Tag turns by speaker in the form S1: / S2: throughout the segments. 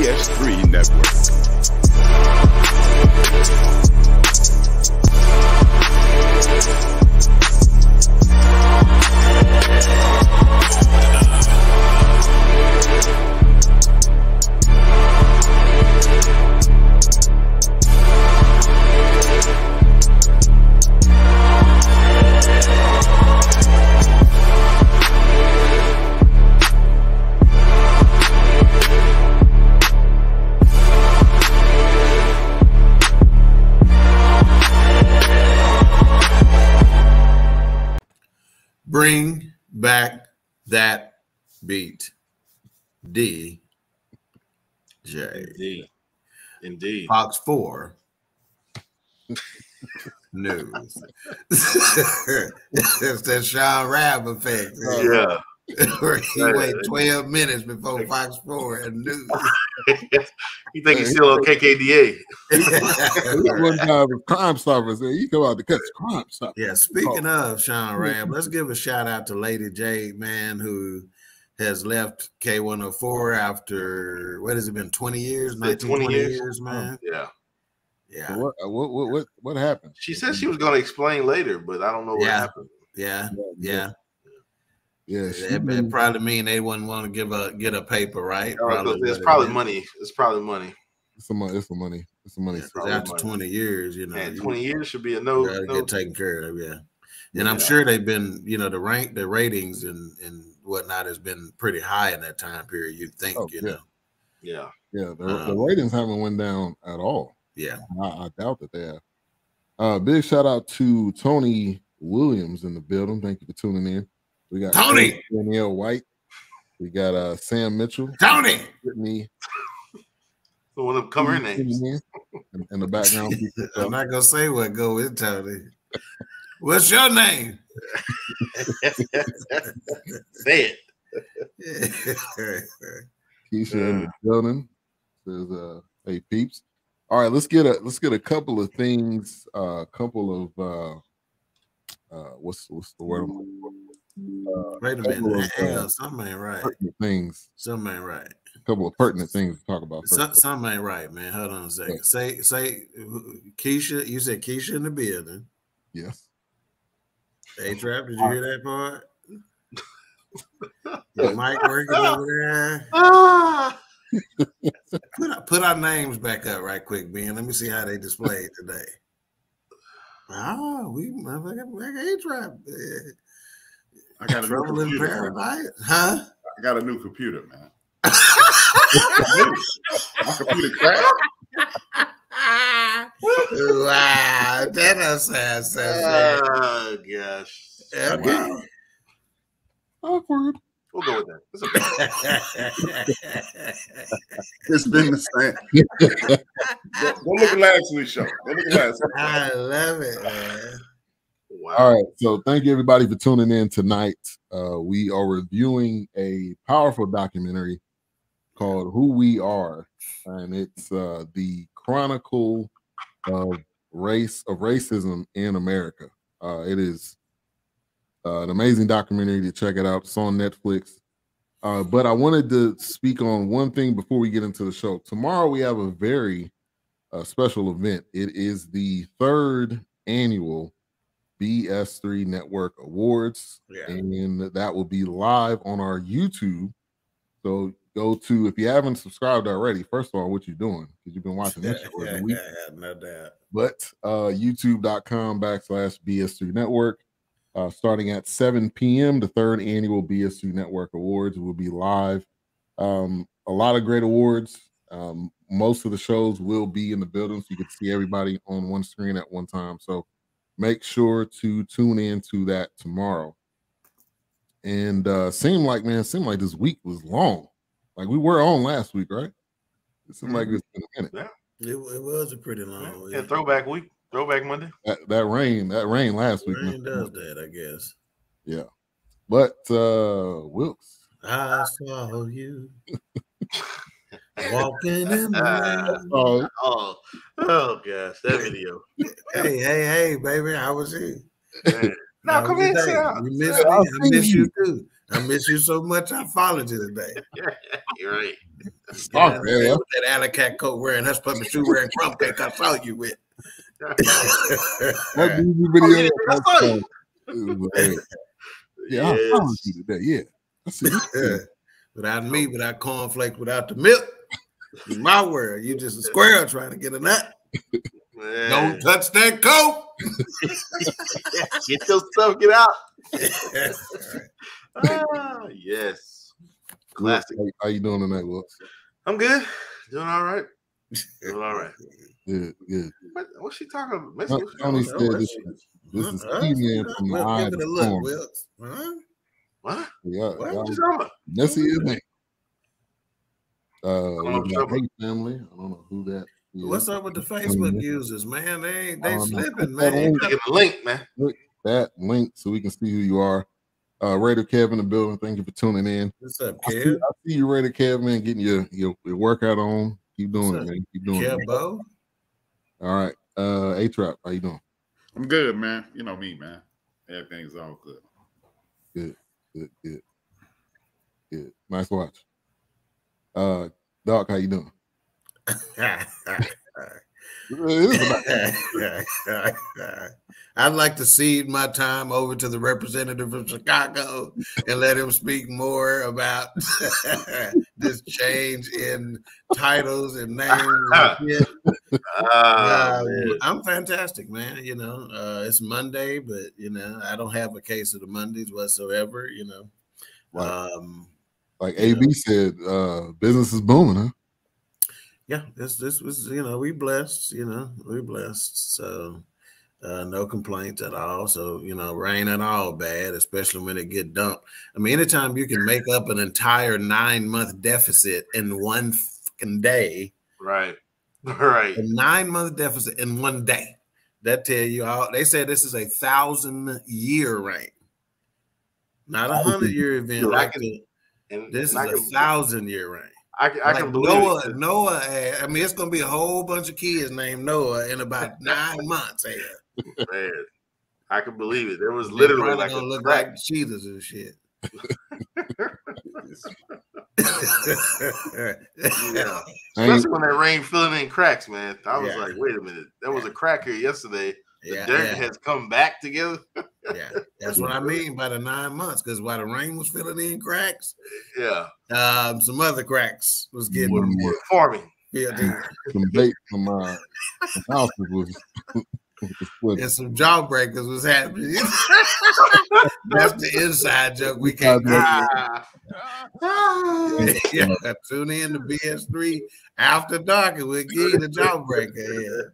S1: BS3 Network.
S2: Back that beat. D. J.
S3: Indeed. Indeed.
S2: Fox 4 News. it's the Sean Rab effect.
S3: Yeah.
S2: Where he wait 12 minutes before Fox 4 and news.
S3: you think he's still on KKDA?
S4: One time with Crime Stoppers, and you come out to catch Crime Stoppers.
S2: Yeah, speaking oh. of Sean Rab, let's give a shout out to Lady Jade, man, who has left K104 after what has it been 20 years? 19,
S3: 20
S2: 20
S3: years.
S2: years, oh, man.
S3: Yeah.
S2: Yeah.
S4: What, uh, what what what what happened?
S3: She said she was going to explain later, but I don't know what
S2: Yeah.
S3: happened.
S2: Yeah. Yeah.
S4: Yeah, she
S2: It, it probably mean they wouldn't want to give a get a paper, right?
S3: Probably, it's
S2: what it
S3: probably money. It's probably money.
S4: it's some money. It's some money. It's some money.
S2: Yeah, 'cause
S3: probably
S2: after
S3: money.
S2: 20 years, you know,
S3: Man,
S2: you
S3: 20 years should be a no.
S2: gotta
S3: no
S2: get taken care of. Yeah. And I'm
S3: Yeah.
S2: sure they've been, you know, the rank, the ratings and and whatnot has been pretty high in that time period. You'd think,
S4: Oh,
S2: you
S4: yeah.
S2: know.
S3: yeah.
S4: Yeah, the, the
S2: Um,
S4: ratings haven't went down at all.
S2: Yeah.
S4: I, I doubt that they have. Uh, big shout out to Tony Williams in the building. Thank you for tuning in. We got
S2: Tony!
S4: Danielle White. We got uh Sam Mitchell.
S2: Tony.
S4: Brittany
S3: So one of them come names.
S4: in, in, in the background.
S2: I'm not gonna say what go with Tony. What's your name?
S3: Say it.
S4: Keisha in the building says, uh, "Hey peeps, all right, let's get a let's get a couple of things, a uh, couple of uh, uh, what's what's the word? Uh,
S2: Wait a minute.
S4: of,
S2: Hang
S4: uh,
S2: on. Something ain't right.
S4: things,
S2: Something ain't right.
S4: a couple of pertinent things to talk about.
S2: Some, something ain't right, man. Hold on a second. Say, say, Keisha. You said Keisha in the building.
S4: Yes,
S2: Hey, Trap, did you hear that part? Your mic working over there.
S3: Ah!
S2: Put our, put our names back up right quick, Ben. Let me see how they displayed today. Oh, we motherfucking like A Trap.
S5: I got a new
S2: Trouble in
S5: computer. man.
S2: paradise, huh?
S5: I got a new computer, man. My computer crashed.
S2: wow, that does so sad.
S3: Oh gosh.
S2: Okay.
S4: awkward.
S3: We'll go with that. It's okay.
S5: It's been the same. go, go look at last week's show. Go look at last. week's show.
S2: I love it, man.
S3: Wow.
S4: All right, so thank you everybody for tuning in tonight. Uh, we are reviewing a powerful documentary called "Who We Are," and it's uh, the chronicle of race of racism in America. Uh, it is uh, an amazing documentary to check it out. It's on Netflix. Uh, but I wanted to speak on one thing before we get into the show. Tomorrow we have a very uh, special event. It is the third annual BS3 Network Awards,
S2: Yeah.
S4: and that will be live on our YouTube. So go to if you haven't subscribed already. First of all, what you doing? Because you've been watching this show every week
S2: no doubt.
S4: but uh youtube.com backslash bs3 network uh starting at 7 p.m the third annual bs3 network awards will be live um a lot of great awards um most of the shows will be in the building so you can see everybody on one screen at one time so make sure to tune in to that tomorrow and uh seemed like man seemed like this week was long like we were on last week right it seemed like it's been a minute
S2: It, it was a pretty long week.
S3: Yeah, throwback week, throwback Monday.
S4: that, that rain that rain last week
S2: Rain
S4: must-
S2: does that, I guess.
S4: Yeah. But uh Wilkes,
S2: I saw you walking in the rain.
S4: oh,
S3: Oh, oh gosh, that video.
S2: Hey, hey, hey, baby, how was you?
S3: Man. No,
S2: How
S3: come
S2: was
S3: in, sit down.
S2: You miss
S3: Sit
S2: me? I miss you too. I miss you so much. I followed you today.
S3: You're right.
S4: Fuck,
S2: Yeah,
S4: man.
S2: with that alley cat coat wearing, hush puppy shoe wearing, crump cake I saw you with.
S4: That music
S3: Oh,
S4: video.
S3: yeah, I
S4: that's,
S3: saw you.
S4: it was like, yeah, I
S3: Yes.
S4: promise you today. Yeah. I see.
S2: Yeah. without meat, without cornflakes, without the milk. In my world, you just a squirrel trying to get a nut.
S3: Man.
S2: Don't touch that coat.
S3: get your stuff, get out. Ah, yes. Classic.
S4: How, how you doing tonight, Will?
S3: I'm good. Doing all right. Doing all right.
S4: Good, good.
S3: What, what's she talking about? Miss-
S4: Tony
S3: what's she
S4: Tony
S3: talking about?
S4: said this, this is
S2: Huh?
S4: Key Man from the
S2: Well,
S4: Eye
S2: Give
S4: of
S2: it
S4: the
S2: a look,
S4: Storm.
S2: Huh?
S3: What?
S4: Yeah,
S2: What?
S4: y'all-
S3: What you talking about?
S4: Messy is name. Uh,
S3: know,
S4: with my family. I don't know who that is.
S2: What's up with the Facebook users, man? They they
S4: I know.
S2: slipping, man.
S4: ain't-
S3: Get the link, man.
S4: That link so we can see who you are. Uh, Raider Kev in the building. Thank you for tuning in.
S2: What's up,
S4: I see, I see you, Raider Kev, man, getting your, your your workout on. Keep doing
S2: What's
S4: it,
S2: up,
S4: man. Keep doing
S2: Kev
S4: it.
S2: Bo?
S4: All right. Uh, A Trap, how you doing?
S5: I'm good, man. You know me, man. Everything's all good.
S4: Good, good, good, good. Nice watch. Uh, Doc, how you doing? It is about-
S2: I'd like to cede my time over to the representative of Chicago and let him speak more about this change in titles and names. and shit. Um,
S3: man.
S2: I'm fantastic, man. You know, uh, it's Monday, but you know, I don't have a case of the Mondays whatsoever. You know,
S4: Right.
S2: um,
S4: like
S2: you
S4: AB said, uh, business is booming, huh?
S2: yeah, this this was you know we blessed, you know we blessed, so uh, no complaints at all. So you know, rain at all bad, especially when it get dumped. I mean, anytime you can make up an entire nine month deficit in one fucking day,
S3: Right. Right.
S2: a nine month deficit in one day, that tell you all. They say this is a thousand year rain, not a hundred year event.
S3: Right.
S2: Like the,
S3: And
S2: this is
S3: and I
S2: a
S3: can,
S2: thousand year rain.
S3: I can, I
S2: like
S3: can believe
S2: Noah,
S3: it.
S2: Noah. had- I mean, it's gonna be a whole bunch of kids named Noah in about nine months. Here.
S3: Man, I can believe it. There was literally like a
S2: gonna look
S3: crack.
S2: like cheetahs and shit.
S3: Yeah. Especially when that rain filling in cracks, man. I was
S2: Yeah.
S3: like, wait a minute. There was a crack here yesterday. The
S2: yeah,
S3: dirt
S2: yeah,
S3: has come back together.
S2: yeah. That's what I mean by the nine months. Because while the rain was filling in cracks,
S3: Yeah.
S2: um, some other cracks was getting
S3: We're, we're forming.
S2: filled in,
S4: some bait from uh, some houses was, was split.
S2: And some jawbreakers was happening. That's the inside joke we can't.
S4: Inside
S2: get.
S3: Ah.
S2: yeah, tune in to BS3 after dark and we'll give you the jawbreaker.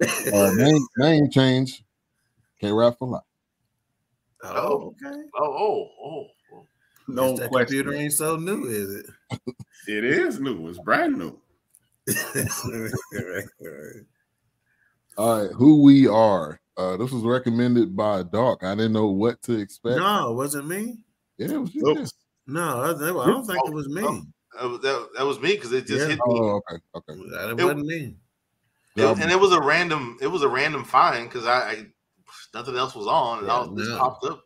S2: Yeah.
S4: Uh, name, name change. Can't rap for life.
S2: Oh, okay.
S3: oh, oh, oh, oh.
S5: No
S2: Guess that
S5: question.
S2: computer ain't so new, is it?
S5: It is new. It's brand new.
S4: All right, who we are. Uh, this was recommended by Doc. I didn't know what to expect.
S2: no, it wasn't me.
S4: Yeah, it was just
S5: Nope.
S2: No, I, I don't think it was me.
S3: Oh, That, was- that, that was me because it just
S2: Yeah.
S3: hit me.
S4: Oh, okay, okay.
S2: It
S3: It-
S2: wasn't me.
S3: It- and it was a random. It was a random find because I, I nothing else was on, and
S2: Yeah,
S3: all this
S2: no.
S3: popped up.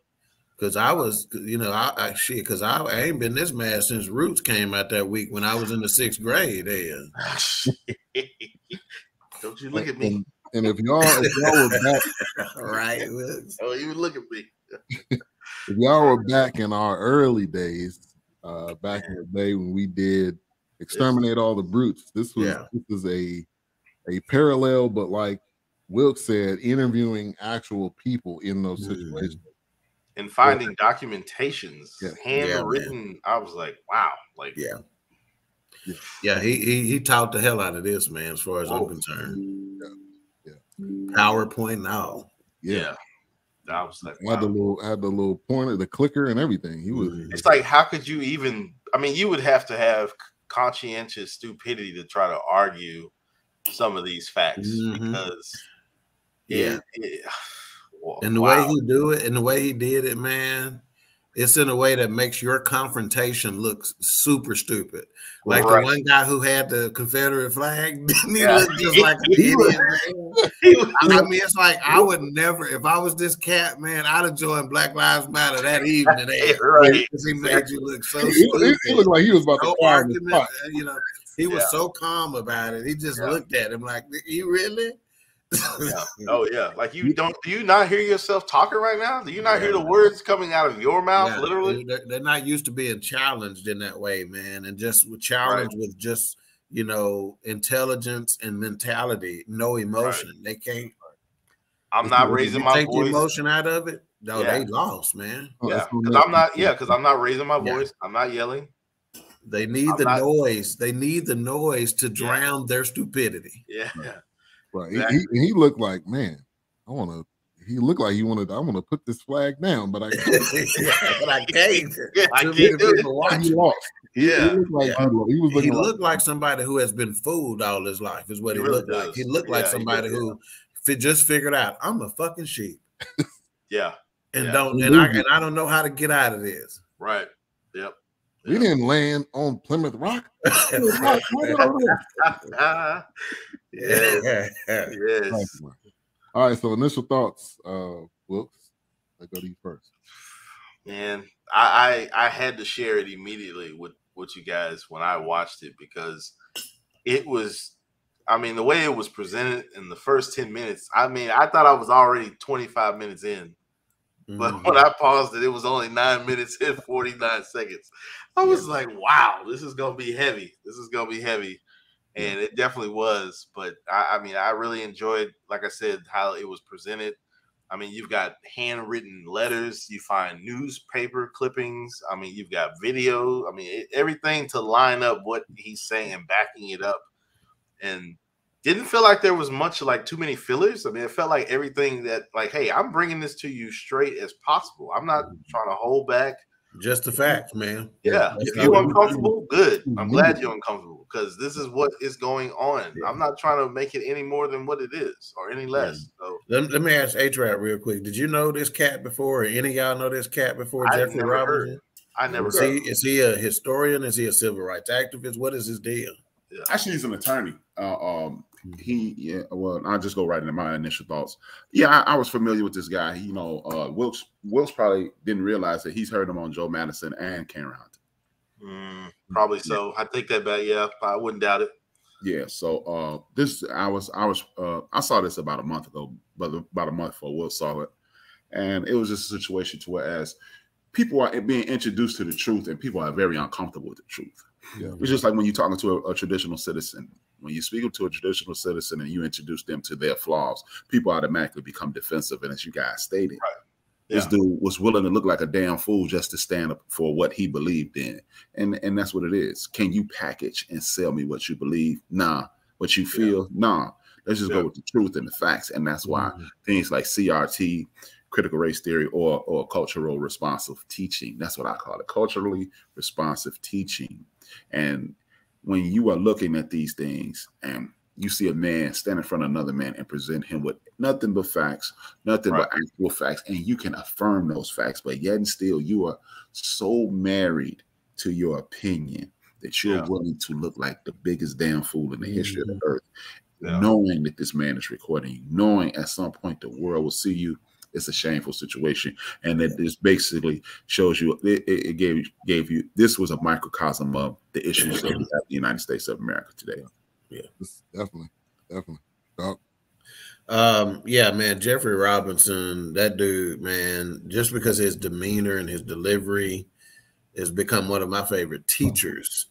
S2: Cause I was, you know, I, I shit. Cause I, I ain't been this mad since Roots came out that week when I was in the sixth grade. There,
S3: Don't you look at me?
S4: And, and if y'all if y'all were back
S2: right?
S3: Oh, you look at me.
S4: if y'all were back in our early days, uh, back in the day when we did exterminate all the brutes, this was
S2: Yeah.
S4: this is a a parallel, but like Wilk said, interviewing actual people in those
S2: Mhm.
S4: situations.
S3: And finding documentations,
S4: Yeah.
S3: handwritten. I was like, wow, like
S2: Yeah.
S4: Yeah.
S2: Yeah, he, he he taught the hell out of this man, as far as I'm
S3: Oh.
S2: concerned.
S4: Yeah.
S2: PowerPoint now. all.
S3: yeah. I was like,
S4: Had the
S3: wow.
S4: little had the little pointer, the clicker, and everything. He was.
S3: It's like, how could you even? I mean, you would have to have conscientious stupidity to try to argue some of these facts
S2: Mhm.
S3: because,
S2: Yeah.
S3: it- it- well,
S2: And the
S3: wow.
S2: way he do it, and the way he did it, man, it's in a way that makes your confrontation look super stupid. Like
S3: Right.
S2: the one guy who had the Confederate flag, didn't he
S3: Yeah.
S2: look just like an idiot? I mean, it's like I would never, if I was this cat, man, I'd have joined Black Lives Matter that evening.
S3: right.
S2: Because he made you look so
S4: He, he-
S2: stupid.
S4: looked like he was about to
S2: No
S4: fire in the spot.
S2: uh, you know. He was
S3: Yeah.
S2: so calm about it. He just
S3: Yeah.
S2: looked at him like, "You really?"
S3: Yeah. Mm. Oh yeah. Like you don't do you not hear yourself talking right now? Do you not hear the words coming out of your mouth?
S2: Yeah,
S3: literally?
S2: they're, they're not used to being challenged in that way, man, and just with challenged with just you know intelligence and mentality, no emotion. They can't.
S3: I'm not
S2: you
S3: raising my
S2: take the
S3: voice.
S2: emotion out of it. No,
S3: Yeah.
S2: they lost, man.
S4: Oh,
S3: Yeah, because I'm not. Yeah, because I'm not raising my
S2: Yeah.
S3: voice. I'm not yelling.
S2: They need
S3: I'm
S2: the
S3: not-
S2: noise. They need the noise to drown their stupidity.
S3: Yeah,
S4: Right.
S3: Exactly.
S4: He, he, he looked like, man, I want to. He looked like he wanted. I want to put this flag down, but I
S2: but I can't.
S3: Yeah, I can't
S2: many
S3: do it.
S2: people
S4: he lost.
S3: Yeah.
S4: he looked like
S2: Yeah.
S4: he, was
S2: He
S4: looking like
S2: looked like somebody who has been fooled all his life, is what
S3: He
S2: he,
S3: really
S2: looked like. He looked like
S3: Yeah, he
S2: somebody who fi- just figured out I'm a fucking sheep
S3: yeah,
S2: and
S3: Yeah.
S2: don't and I and I don't know how to get out of this.
S3: right. Yep.
S4: We didn't land on Plymouth Rock.
S2: yeah.
S3: yes. Yes.
S4: All right. So initial thoughts, uh, Wilkes. I go to you first.
S3: Man, I, I I had to share it immediately with with you guys when I watched it because it was I mean the way it was presented in the first 10 minutes, I mean, I thought I was already 25 minutes in. But
S2: Mhm.
S3: when I paused it, it was only nine minutes and 49 seconds. I was like, wow, this is gonna be heavy. This is gonna be heavy. And it definitely was. But I, I mean, I really enjoyed, like I said, how it was presented. I mean, you've got handwritten letters, you find newspaper clippings. I mean, you've got video. I mean, it, everything to line up what he's saying, backing it up. And didn't feel like there was much like too many fillers. I mean, it felt like everything that like, hey, I'm bringing this to you straight as possible. I'm not trying to hold back.
S2: just the facts, man.
S3: Yeah,
S2: That's
S3: if you're uncomfortable, good. I'm
S4: Mhm.
S3: glad you're uncomfortable because this is what is going on. I'm not trying to make it any more than what it is or any less. So
S2: Let, let me ask A-Trap real quick. Did you know this cat before? Or any of y'all know this cat before
S3: I
S2: Jeffery
S3: never heard. I never
S2: Is
S3: heard.
S2: he, is he a historian? Is he a civil rights activist? What is his deal?
S5: Actually, he's an attorney. Uh, um, he, yeah. Well, I'll just go right into my initial thoughts. Yeah, I, I was familiar with this guy. You know, uh, Wilkes. Wilkes probably didn't realize that he's heard him on Joe Madison and Karen Hunter.
S3: Mm, probably so. I think that back. Yeah, I wouldn't doubt it.
S5: Yeah. So uh, this, I was, I was, uh, I saw this about a month ago, but about a month before Will saw it, and it was just a situation to where as people are being introduced to the truth, and people are very uncomfortable with the truth.
S4: Yeah.
S5: It's just like when you're talking to a, a traditional citizen. When you speak to a traditional citizen and you introduce them to their flaws, people automatically become defensive. And as you guys stated, this
S3: Yeah.
S5: dude was willing to look like a damn fool just to stand up for what he believed in. And and that's what it is. Can you package and sell me what you believe? Nah. What you feel? Nah. Let's just
S3: Yeah.
S5: go with the truth and the facts. And that's why
S2: Mhm.
S5: things like CRT, critical race theory, or or cultural responsive teaching. That's what I call it. Culturally responsive teaching. And when you are looking at these things and you see a man stand in front of another man and present him with nothing but facts, nothing but actual facts, and you can affirm those facts, but yet and still you are so married to your opinion that you're
S3: Yeah.
S5: willing to look like the biggest damn fool in the history of mm-hmm. the earth,
S3: Yeah.
S5: knowing that this man is recording you, knowing at some point the world will see you. It's a shameful situation, and it just basically shows you it, it it gave gave you this was a microcosm of the issues that we have in the United States of America today.
S4: Yeah, definitely, definitely. Dog.
S2: Um, yeah, man, Jeffery Robinson, that dude, man, just because his demeanor and his delivery has become one of my favorite teachers,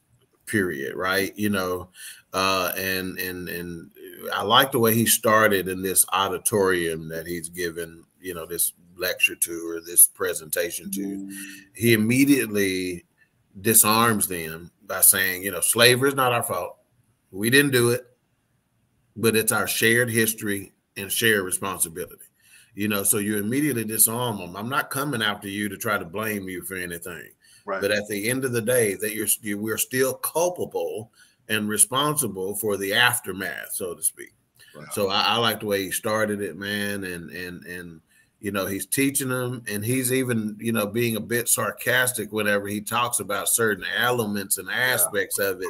S2: period. Right. You know, uh, and and and I like the way he started in this auditorium that he's given, you know, this lecture to or this presentation to. He immediately disarms them by saying, you know, slavery is not our fault. We didn't do it, but it's our shared history and shared responsibility. You know, so you immediately disarm them. I'm not coming after you to try to blame you for anything,
S3: Right.
S2: but at the end of the day, that you're you, we're still culpable and responsible for the aftermath, so to speak.
S5: Right.
S2: So I, I like the way he started it, man, and and and you know, he's teaching them, and he's even, you know, being a bit sarcastic whenever he talks about certain elements and aspects of it,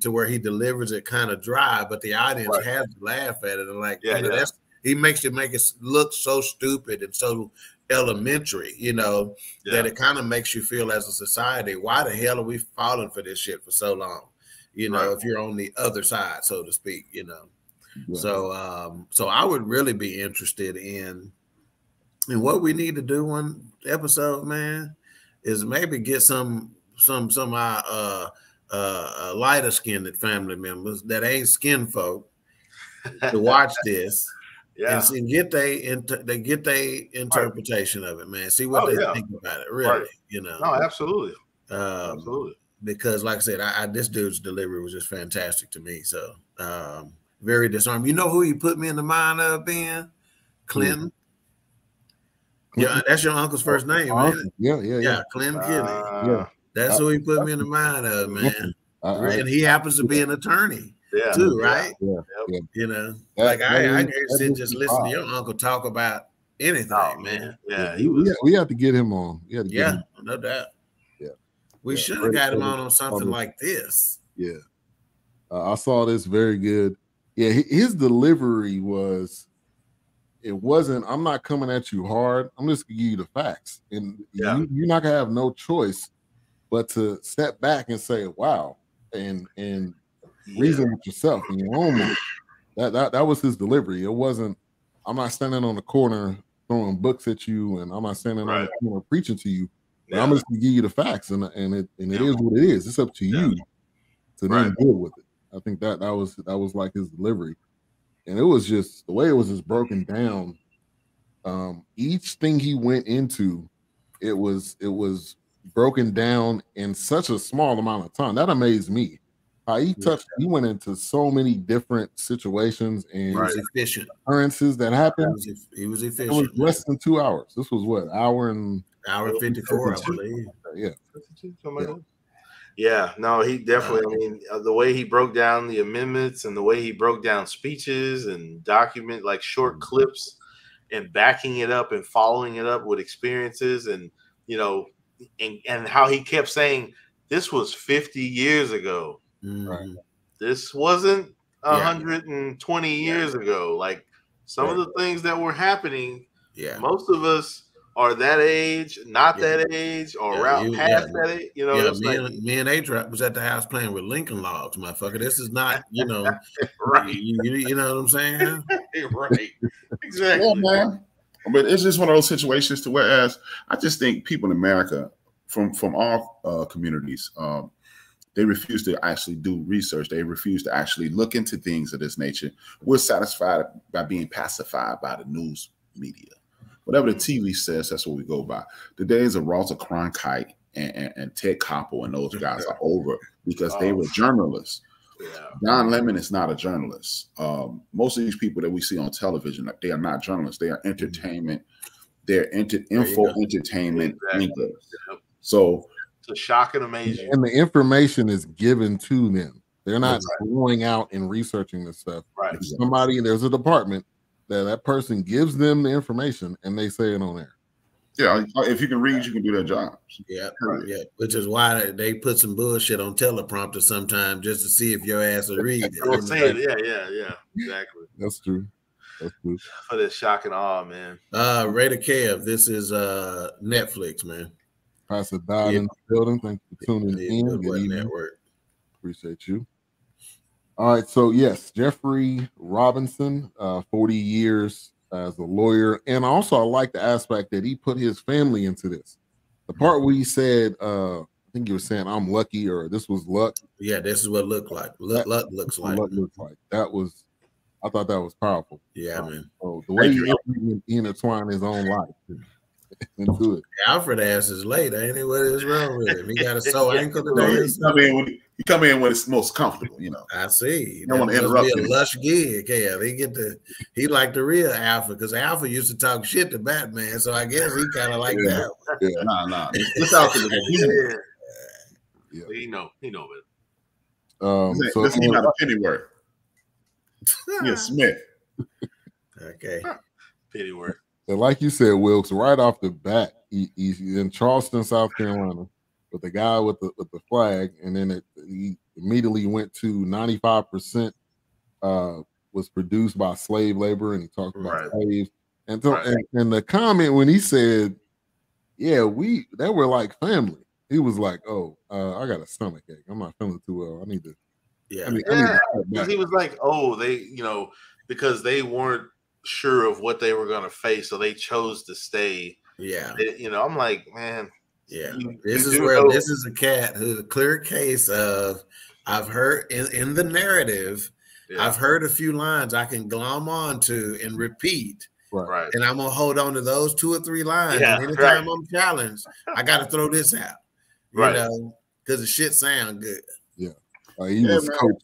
S2: to where he delivers it kind of dry, but the audience
S3: Right.
S2: has to laugh at it and like,
S3: Yeah,
S2: you know,
S3: yeah.
S2: that's he makes it make it look so stupid and so elementary, you know, that it kind of makes you feel as a society, why the hell are we falling for this shit for so long? You know,
S3: Right.
S2: if you're on the other side, so to speak, you know.
S4: Yeah.
S2: So um, so I would really be interested in and what we need to do one episode, man, is maybe get some some some of our uh uh lighter skinned family members that ain't skin folk to watch this
S3: yeah.
S2: and see, get they inter- they get their interpretation of it, man. See what
S3: Oh,
S2: they
S3: yeah.
S2: think about it, really,
S3: Right.
S2: you know.
S3: No, absolutely.
S2: Um,
S3: Absolutely.
S2: because like I said, I, I this dude's delivery was just fantastic to me. So um very disarming. You know who you put me in the mind of, Ben? Clinton. Yeah, that's your uncle's first name, man.
S4: Yeah, yeah, yeah.
S2: Yeah, Clinton Kennedy.
S3: Uh,
S2: That's who he put me in the mind of, man.
S4: I- I-
S2: And he happens to be an attorney
S3: yeah.
S2: too, right?
S4: yeah, yeah.
S2: You know,
S4: That-
S2: like I, I
S4: that
S2: can
S4: is-
S2: sit just
S4: is
S2: listen to your uncle talk about anything,
S3: Oh,
S2: man.
S3: man. Yeah,
S4: we,
S3: he was.
S4: we have to get him on. We to get
S2: Yeah,
S4: him.
S2: no doubt.
S4: Yeah.
S2: We
S4: Yeah,
S2: should have got him on on something
S4: Public.
S2: like this.
S4: Yeah. Uh, I saw this very good. Yeah, his delivery was it wasn't I'm not coming at you hard. I'm just gonna give you the facts. And
S3: Yeah.
S4: you, you're not gonna have no choice but to step back and say, wow, and and reason with yourself and your own mind. That, that that was his delivery. It wasn't I'm not standing on the corner throwing books at you and I'm not standing on
S3: Right.
S4: the corner preaching to you.
S3: Yeah.
S4: I'm just gonna give you the facts, and and it and it
S3: Yeah.
S4: is what it is. It's up to
S3: Yeah.
S4: you to
S3: Right.
S4: then deal with it. I think that that was that was like his delivery, and it was just the way it was just broken down. Um, each thing he went into, it was it was broken down in such a small amount of time. That amazed me. How he touched, he went into so many different situations and
S2: He was efficient.
S4: occurrences that
S2: He
S4: happened.
S2: was, he was efficient.
S4: It was less than two hours. This was what hour and
S2: Hour 54, I believe.
S4: yeah.
S3: Yeah. Yeah, no, he definitely. I mean, uh, the way he broke down the amendments and the way he broke down speeches and document like short clips and backing it up and following it up with experiences and you know, and, and how he kept saying this was 50 years ago.
S2: Mhm.
S3: This wasn't
S2: Yeah.
S3: 120 years ago. Like some of the things that were happening
S2: Yeah.
S3: most of us are that age, not
S2: Yeah.
S3: that age, or
S2: Yeah,
S3: around
S2: you-
S3: past
S2: yeah.
S3: that age. You know,
S2: yeah, me,
S3: like,
S2: and, me and A-Trap was at the house playing with Lincoln Logs, motherfucker. This is not, you know,
S3: right,
S2: you, you, you know what I'm saying?
S3: right, exactly.
S5: Yeah, man. But it's just one of those situations to whereas I just think people in America from from all uh, communities, um, they refuse to actually do research. They refuse to actually look into things of this nature. We're satisfied by being pacified by the news media. Whatever the TV says, that's what we go by. The days of Walter Cronkite and, and, and Ted Koppel and those guys are over because they
S3: Oh.
S5: were journalists.
S3: Yeah,
S5: Don Lemon is not a journalist. Um, most of these people that we see on television, they are not journalists. They are entertainment. They're enter- info entertainment
S3: Exactly.
S5: anchors.
S3: Yep.
S5: So
S3: to shock and amaze you.
S4: and the information is given to them. They're not
S3: That's
S4: going out and researching this stuff.
S3: Right.
S4: Somebody there's a department that that person gives them the information and they say it on air.
S5: yeah, if you can read, you can do their job.
S2: Yeah,
S5: Right.
S2: yeah. Which is why they- they put some bullshit on teleprompter sometimes just to see if your ass will read it.
S3: I'm saying, yeah, yeah, yeah, exactly.
S4: That's true. That's true.
S3: For this shock and awe, man.
S2: Uh Raider Kev, this is uh Netflix, man.
S4: Pastor Dodd
S2: Yeah.
S4: in the building. Thank you for tuning
S2: Yeah,
S4: in.
S2: Good
S4: Good
S2: Network.
S4: Appreciate you. All right, so yes, Jeffery Robinson, uh, 40 years as a lawyer, and also I like the aspect that he put his family into this. The part where he said, uh, I think you were saying, "I'm lucky" or "This was luck."
S2: Yeah, this is what it look like. Luck, luck looks like.
S4: luck looks like. That was, I thought that was powerful.
S2: Yeah, man.
S4: So the way he, he, he intertwined his own life into it.
S2: Alfred ass is late, ain't it? What is wrong with him? He got a sore ankle
S5: You, know,
S2: today. or
S5: you come in when you come in when it's most comfortable. You know,
S2: I see.
S5: You don't wanna interrupt
S2: be a
S5: him.
S2: lush gig. Yeah, he get the he like the real Alpha because Alpha used to talk shit to Batman, so I guess he kind of like
S5: Yeah.
S2: that.
S5: yeah, nah, nah. This out there,
S3: Yeah.
S4: Yeah.
S3: He know, he know it.
S4: Um,
S5: this,
S4: so
S5: this ain't not a Pennyworth. Yeah, Smith.
S2: Okay.
S3: Pity word.
S4: And like you said, Wilkes, right off the bat, he, he's in Charleston, South Carolina, with the guy with the with the flag, and then it, he immediately went to ninety five percent uh, was produced by slave labor, and he talked about
S3: Right.
S4: slaves. And, so,
S3: Right.
S4: and and the comment when he said, "Yeah, we they were like family," he was like, "Oh, uh, I got a stomach ache. I'm not feeling too well. I need to.
S2: Yeah.
S4: I need, I need to
S3: Yeah,
S4: cut
S3: Because he was like, oh, they, you know, because they weren't sure of what they were going to face, so they chose to stay.
S2: yeah.
S3: It- you know, I'm like, man,
S2: Yeah,
S3: You-
S2: this
S3: you
S2: is where
S3: know-
S2: this is a cat who's a clear case of. I've heard in, in the narrative,
S3: yeah,
S2: I've heard a few lines I can glom onto and repeat,
S4: right.
S3: right.
S2: and I'm gonna hold on to those two or three lines.
S3: Yeah,
S2: and anytime
S3: right.
S2: I'm challenged, I got to throw this out, you
S3: Right.
S2: know, because the shit sound good.
S4: Uh, he
S5: Yeah,
S4: was
S5: man.
S4: coach.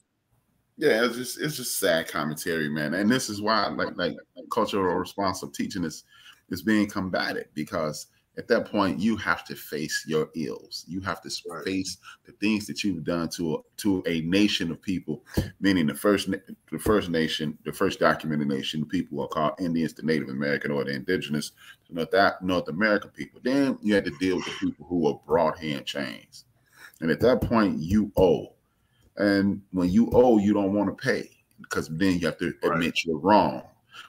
S5: Yeah, it's just it's just sad commentary, man. And this is why like like cultural responsive teaching is is being combated because at that point you have to face your ills. You have to
S3: Right.
S5: face the things that you've done to a, to a nation of people, meaning the first the first nation, the first documented nation, the people are called Indians, the Native American or the indigenous, the North, that North American people. Then you had to deal with the people who were brought here in chains. And at that point, you owe. And when you owe, you don't want to pay because then you have to
S3: Right.
S5: admit you're wrong.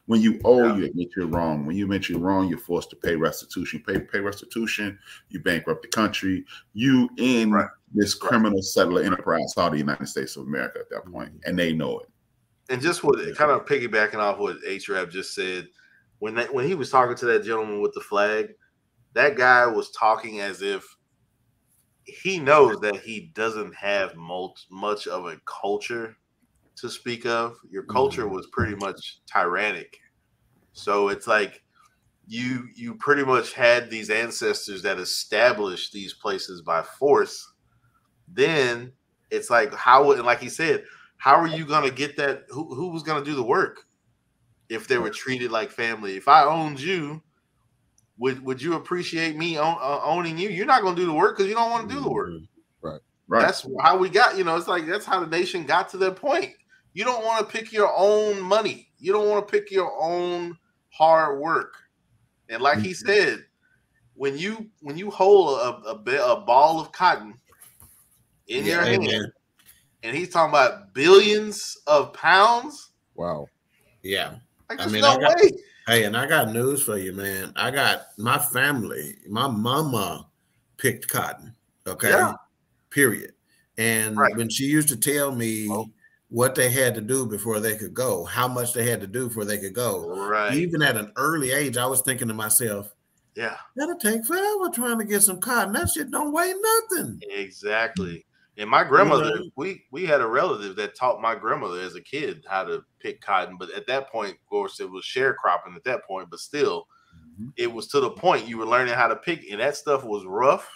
S5: When you owe,
S3: Yeah.
S5: you admit you're wrong. When you admit you're wrong, you're forced to pay restitution. Pay pay restitution, you bankrupt the country. You in
S3: Right.
S5: this criminal settler enterprise called the United States of America at that point, mm-hmm. and they know it.
S3: And just what kind of piggybacking off what H Rap just said, when that when he was talking to that gentleman with the flag, that guy was talking as if he knows that he doesn't have much much of a culture to speak of. Your culture was pretty much tyrannic. So it's like you you pretty much had these ancestors that established these places by force. Then it's like how would and like he said, how are you gonna get that? Who who was gonna do the work if they were treated like family? If I owned you, would would you appreciate me own, uh, owning you? You're not gonna do the work because you don't want to do the work.
S5: Right. Right.
S3: That's how we got. You know, it's like that's how the nation got to that point. You don't want to pick your own money. You don't want to pick your own hard work. And like he mm-hmm. said, when you when you hold a a, a ball of cotton in your hand,
S2: amen.
S3: and he's talking about billions of pounds.
S4: Wow.
S2: yeah.
S3: Like,
S2: I mean,
S3: no
S2: I got-
S3: way.
S2: Hey, and I got news for you, man. I got my family, my mama picked cotton. Okay.
S3: Yeah.
S2: Period. And
S3: Right.
S2: when she used to tell me
S3: Oh.
S2: What they had to do before they could go, how much they had to do before they could go,
S3: Right.
S2: even at an early age, I was thinking to myself,
S3: yeah.
S2: that'll take forever trying to get some cotton. That shit don't weigh nothing.
S3: Exactly. And my grandmother, we we had a relative that taught my grandmother as a kid how to pick cotton. But at that point, of course, it was sharecropping at that point. But still,
S5: Mhm.
S3: it was to the point you were learning how to pick, and that stuff was rough.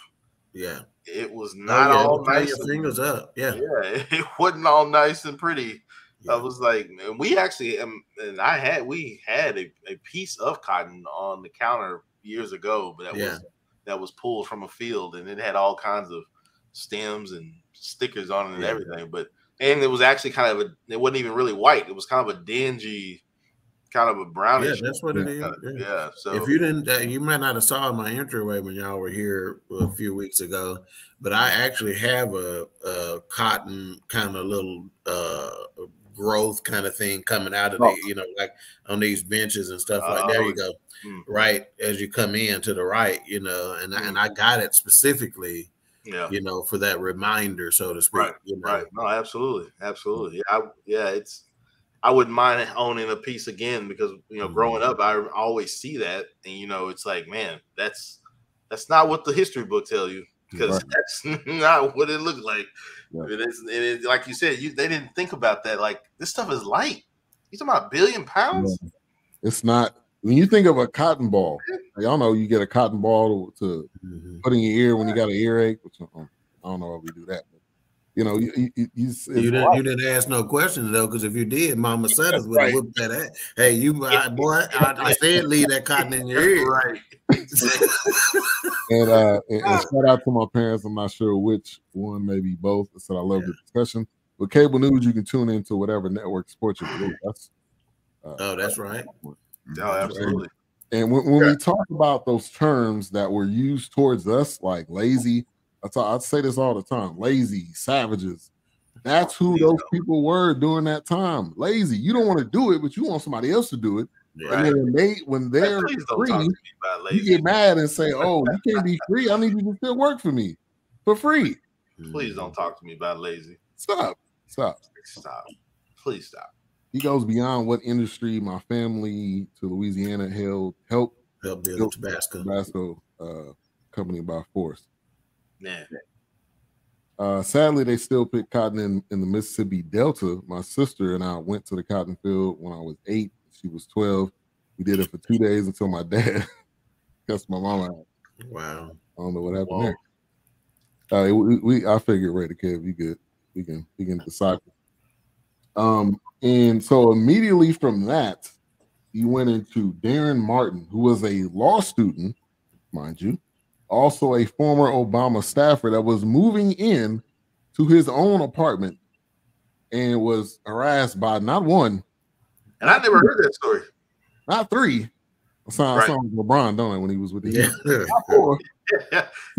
S2: Yeah.
S3: It was
S2: Oh,
S3: not
S2: yeah,
S3: all nice.
S2: your
S3: and-
S2: fingers up. Yeah.
S3: yeah, it wasn't all nice and pretty. I was like, and we actually, um, and I had, we had a, a piece of cotton on the counter years ago, but that
S2: Yeah.
S3: was that was pulled from a field, and it had all kinds of stems and stickers on it and
S2: Yeah.
S3: everything. But and it was actually kind of a, it wasn't even really white. It was kind of a dingy, kind of a brownish.
S2: Yeah, that's what it is.
S3: kind of-
S2: Yeah.
S3: yeah. So
S2: if you didn't, uh, you might not have saw my entryway when y'all were here a few weeks ago, but I actually have a, a cotton kind of little uh, growth kind of thing coming out of
S5: Oh.
S2: the, you know, like on these benches and stuff like. There
S3: Oh,
S2: you go,
S3: mm.
S2: right as you come in to the right, you know, and I and I got it specifically,
S3: yeah.
S2: you know, for that reminder, so to speak.
S3: Right,
S2: you know?
S3: Right. No, absolutely. Absolutely. Yeah. I, yeah. It's, I wouldn't mind owning a piece again because, you know, growing
S2: Mm-hmm.
S3: up, I always see that. And, you know, it's like, man, that's, that's not what the history book tell you because
S4: Right.
S3: that's not what it looked like.
S4: Right.
S3: It is, and it, like you said, you, they didn't think about that. Like this stuff is light. You talking about a billion pounds?
S4: It's not when you think of a cotton ball. Y'all know you get a cotton ball to, to
S2: Mhm.
S4: put in your ear when you got an earache. Which uh, I don't know if we do that. But, you know, you, you, you, you,
S2: didn't. You didn't ask no questions though, because if you did, Mama Sutters would have
S3: Right.
S2: whooped that. ass. Hey, you I, boy, I, I said leave that cotton in your ear.
S3: Right.
S4: And, uh, and, and shout out to my parents. I'm not sure which one, maybe both. I said I love the discussion. With cable news, you can tune into whatever network sports you believe. That's uh,
S2: Oh, that's right.
S3: Oh, absolutely.
S4: And when, when
S5: Yeah.
S4: we talk about those terms that were used towards us, like lazy, I talk, I say this all the time: lazy, savages. That's who those people were during that time. Lazy. You don't want to do it, but you want somebody else to do it.
S2: Yeah.
S4: And then when they when they're
S3: Please don't talk to
S4: free, you get mad and say, "Oh, you can't be free. I need you to still work for me for free."
S3: Please don't talk to me about lazy.
S4: Stop. Stop.
S3: Stop. Please stop.
S4: He goes beyond what industry my family to Louisiana held help
S2: Help build
S4: Nope.
S2: Tabasco.
S4: Tabasco uh, company by force.
S3: Man.
S4: Uh, sadly, they still pick cotton in, in the Mississippi Delta. My sister and I went to the cotton field when I was eight. She was 12. We did it for two days until my dad cussed my mama out.
S2: Wow.
S4: I don't know what happened
S3: Whoa.
S4: there. Uh, we, we I figured right, okay, we good. We can we can decipher. Um, and so immediately from that, you went into Darren Martin, who was a law student, mind you, also a former Obama staffer that was moving in to his own apartment and was harassed by not one,
S3: And I never heard that story.
S4: not three. I sound,
S3: Right.
S4: I sound like LeBron, don't I, when he was with the
S2: Yeah.
S4: Heat? Not four,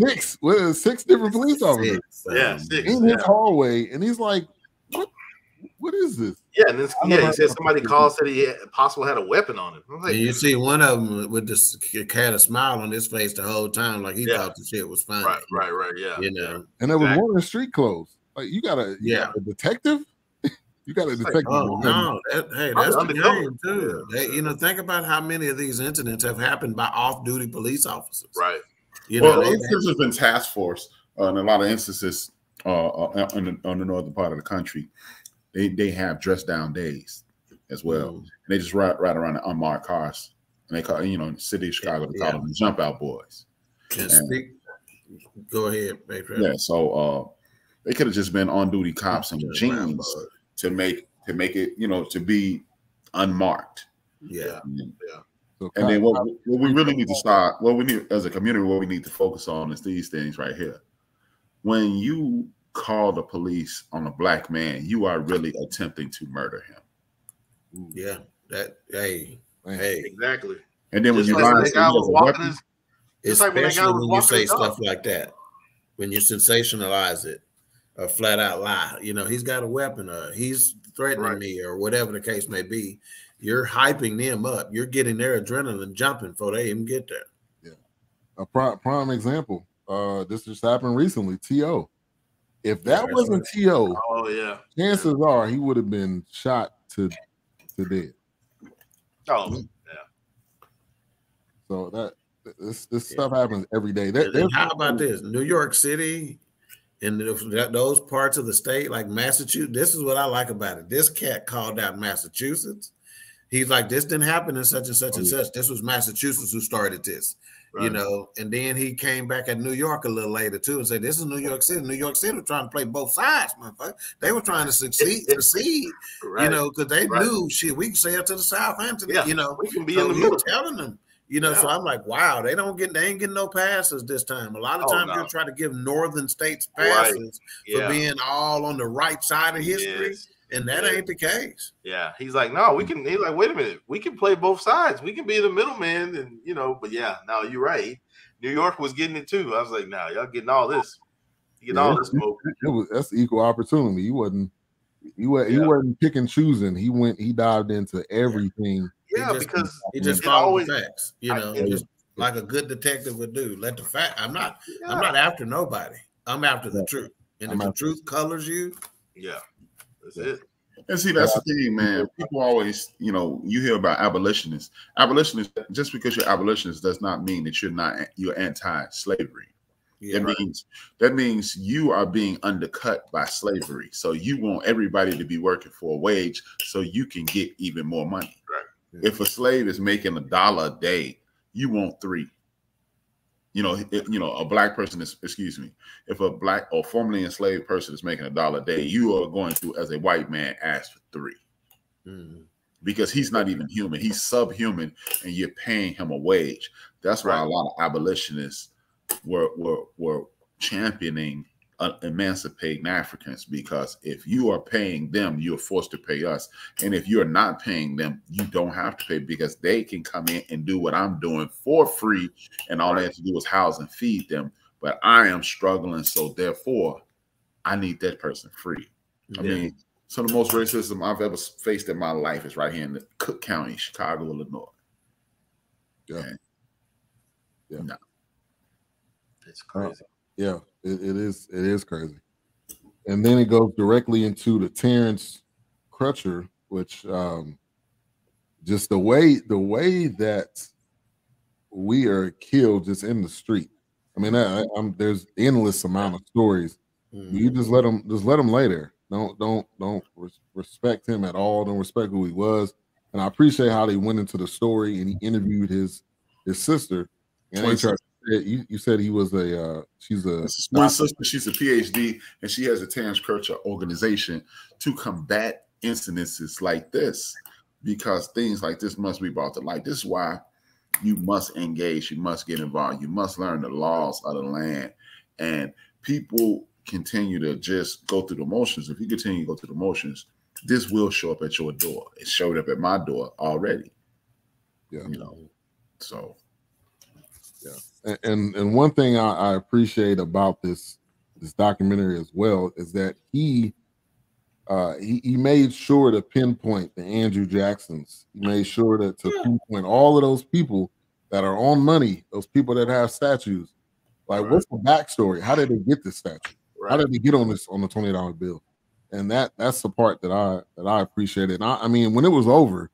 S4: six, well, six different police officers
S2: Six,
S3: Yeah, six.
S4: in his hallway, and he's like, "What? What is this?"
S3: Yeah, and then, yeah, he said somebody
S4: that.
S3: called said he had, possible had a weapon on him. Like,
S2: And you see one of them with this had a smile on his face the whole time, like he
S3: Yeah.
S2: thought the shit was funny.
S3: right, right, right, yeah.
S2: You know.
S4: And there was
S3: Exactly.
S4: one in street clothes. Like you got a you
S2: Yeah.
S4: got a detective. you got a
S3: It's like,
S4: detective.
S2: Oh no! That, hey, that's the game too. They, you know, think about how many of these incidents have happened by off-duty police officers.
S3: Right.
S2: You know,
S5: well,
S2: they-
S5: instances have been task force uh, in a lot of instances uh, uh, on, the, on the northern part of the country. They they have dress down days as well.
S2: Mm.
S5: And they just ride ride around in unmarked cars, and they call you know in the city of Chicago they call
S2: Yeah.
S5: them the jump out boys.
S2: And
S5: And-.
S2: Go ahead, Patriot.
S5: Yeah, so uh, they could have just been on duty cops in
S2: Yeah,
S5: jeans to make to make it you know to be unmarked.
S2: Yeah.
S4: So
S5: And then what, what we really need to start, what we need as a community, what we need to focus on is these things right here. When you call the police on a black man, you are really attempting to murder him.
S2: Yeah. That. Hey.
S4: man,
S2: Hey.
S3: Exactly.
S5: And then when
S3: Just
S5: you
S3: like when
S5: lie say
S3: guy was walking
S5: weapon,
S3: his Just like when
S2: Especially when you say
S3: his dog.
S2: stuff like that, when you sensationalize it, a flat out lie. You know, he's got a weapon, or he's threatening
S3: Right.
S2: me, or whatever the case may be. You're hyping them up. You're getting their adrenaline jumping before they even get there.
S4: Yeah, a prime, prime example. Uh, this just happened recently. To if that
S2: that's
S4: wasn't To,
S3: Oh yeah.
S4: chances are he would have been shot to to death.
S3: Oh
S2: Mm.
S4: So that this this
S2: Yeah.
S4: stuff happens every day. There-
S2: And how about this? New York City and those parts of the state, like Massachusetts. This is what I like about it. This cat called out Massachusetts. He's like, this didn't happen in such and such and
S5: Oh, yeah.
S2: such. This was Massachusetts who started this, you know. And then he came back at New York a little later too and said, "This is New York City. New York City was trying to play both sides, motherfucker. They were trying to succeed, succeed,
S3: right.
S2: you know, because they
S3: Right.
S2: knew shit. We can sail to the Southampton,
S3: Yeah.
S2: you know.
S3: we can be
S2: So
S3: in the middle.
S2: telling them, you know. So I'm like, wow, they don't get, they ain't getting no passes this time. A lot of
S3: Oh,
S2: times
S3: no.
S2: you're trying to give northern states
S3: Right.
S2: passes for being all on the right side of history,
S3: Yes.
S2: And that
S3: Yes.
S2: ain't the case.
S3: Yeah, he's like, no, we can. He's like, wait a minute, we can play both sides. We can be the middleman, and you know. But yeah, no, you're right. New York was getting it too. I was like, nah, y'all getting all this, you getting all this smoke.
S4: it was that's equal opportunity. He wasn't he was he
S3: Yeah.
S4: wasn't pick and choosing. He went he dived into everything.
S3: Yeah,
S2: just-
S3: because
S2: He just followed
S3: always-
S2: the facts, you know,
S3: it-
S2: just like a good detective would do. Let the fact. I'm not.
S3: yeah,
S2: I'm not after nobody. I'm after the
S4: Yeah.
S2: truth. And
S4: I'm
S2: if the truth colors you,
S3: yeah, that's it.
S5: And see, that's the thing, man. People always, you know, you hear about abolitionists. Abolitionists, just because you're abolitionist does not mean that you're not you're anti-slavery.
S2: yeah,
S5: that means that means you are being undercut by slavery. So you want everybody to be working for a wage so you can get even more money.
S3: Right.
S5: If a slave is making a dollar a day, you want three. You know, it- you know, a black person is, excuse me, if a black or formerly enslaved person is making a dollar a day, you are going to, as a white man, ask for three
S2: Mhm.
S5: because he's not even human. He's subhuman, and you're paying him a wage. That's why a lot of abolitionists were were were championing uh, emancipating Africans because if you are paying them, you're forced to pay us. And if you're not paying them, you don't have to pay because they can come in and do what I'm doing for free. And all they have to do is house and feed them. But I am struggling. So therefore, I need that person free. I
S2: Yeah.
S5: mean, some of the most racism I've ever faced in my life is right here in Cook County, Chicago, Illinois.
S4: Yeah. Yeah.
S5: No.
S3: It's crazy.
S4: Yeah, it, it is. It is crazy. And then it goes directly into the Terence Crutcher, which um just the way the way that we are killed just in the street. I mean, I, I'm, there's endless amount of stories.
S2: Mhm.
S4: You just let him just let him lay there. Don't don't don't res- respect him at all. Don't respect who he was. And I appreciate how they went into the story and he interviewed his his sister. And they tried, you, you said he was a uh, she's a
S5: my sister. She's a PhD, and she has a Terence Crutcher organization to combat incidences like this, because things like this must be brought to light. This is why you must engage. You must get involved. You must learn the laws of the land. And people continue to just go through the motions. If you continue to go through the motions, this will show up at your door. It showed up at my door already.
S4: Yeah.
S5: You know. So
S4: And- and and one thing I, I appreciate about this this documentary as well is that he uh he, he made sure to pinpoint the Andrew Jacksons. He made sure to, to pinpoint all of those people that are on money, those people that have statues. Like, what's the backstory? How did they get this statue? How did they get on this on the twenty dollar bill? And that that's the part that I that I appreciated. And I, I mean, when it was over,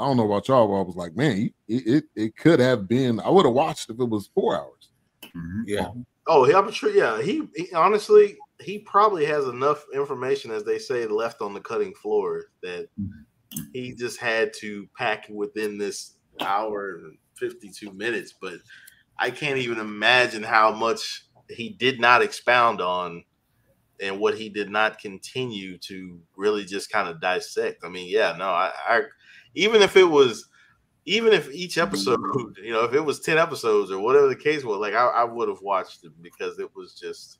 S4: I don't know about y'all, but I was like, man, it it, it could have been. I would have watched if it was four hours.
S5: mhm.
S2: Yeah.
S3: Oh, yeah, I'm sure. Yeah, he, he honestly he probably has enough information, as they say, left on the cutting floor that he just had to pack within this hour and 52 minutes. But I can't even imagine how much he did not expound on and what he did not continue to really just kind of dissect. I mean, yeah, no, I, I even if it was even if each episode, you know, if it was 10 episodes or whatever the case was, like I, I would have watched it because it was just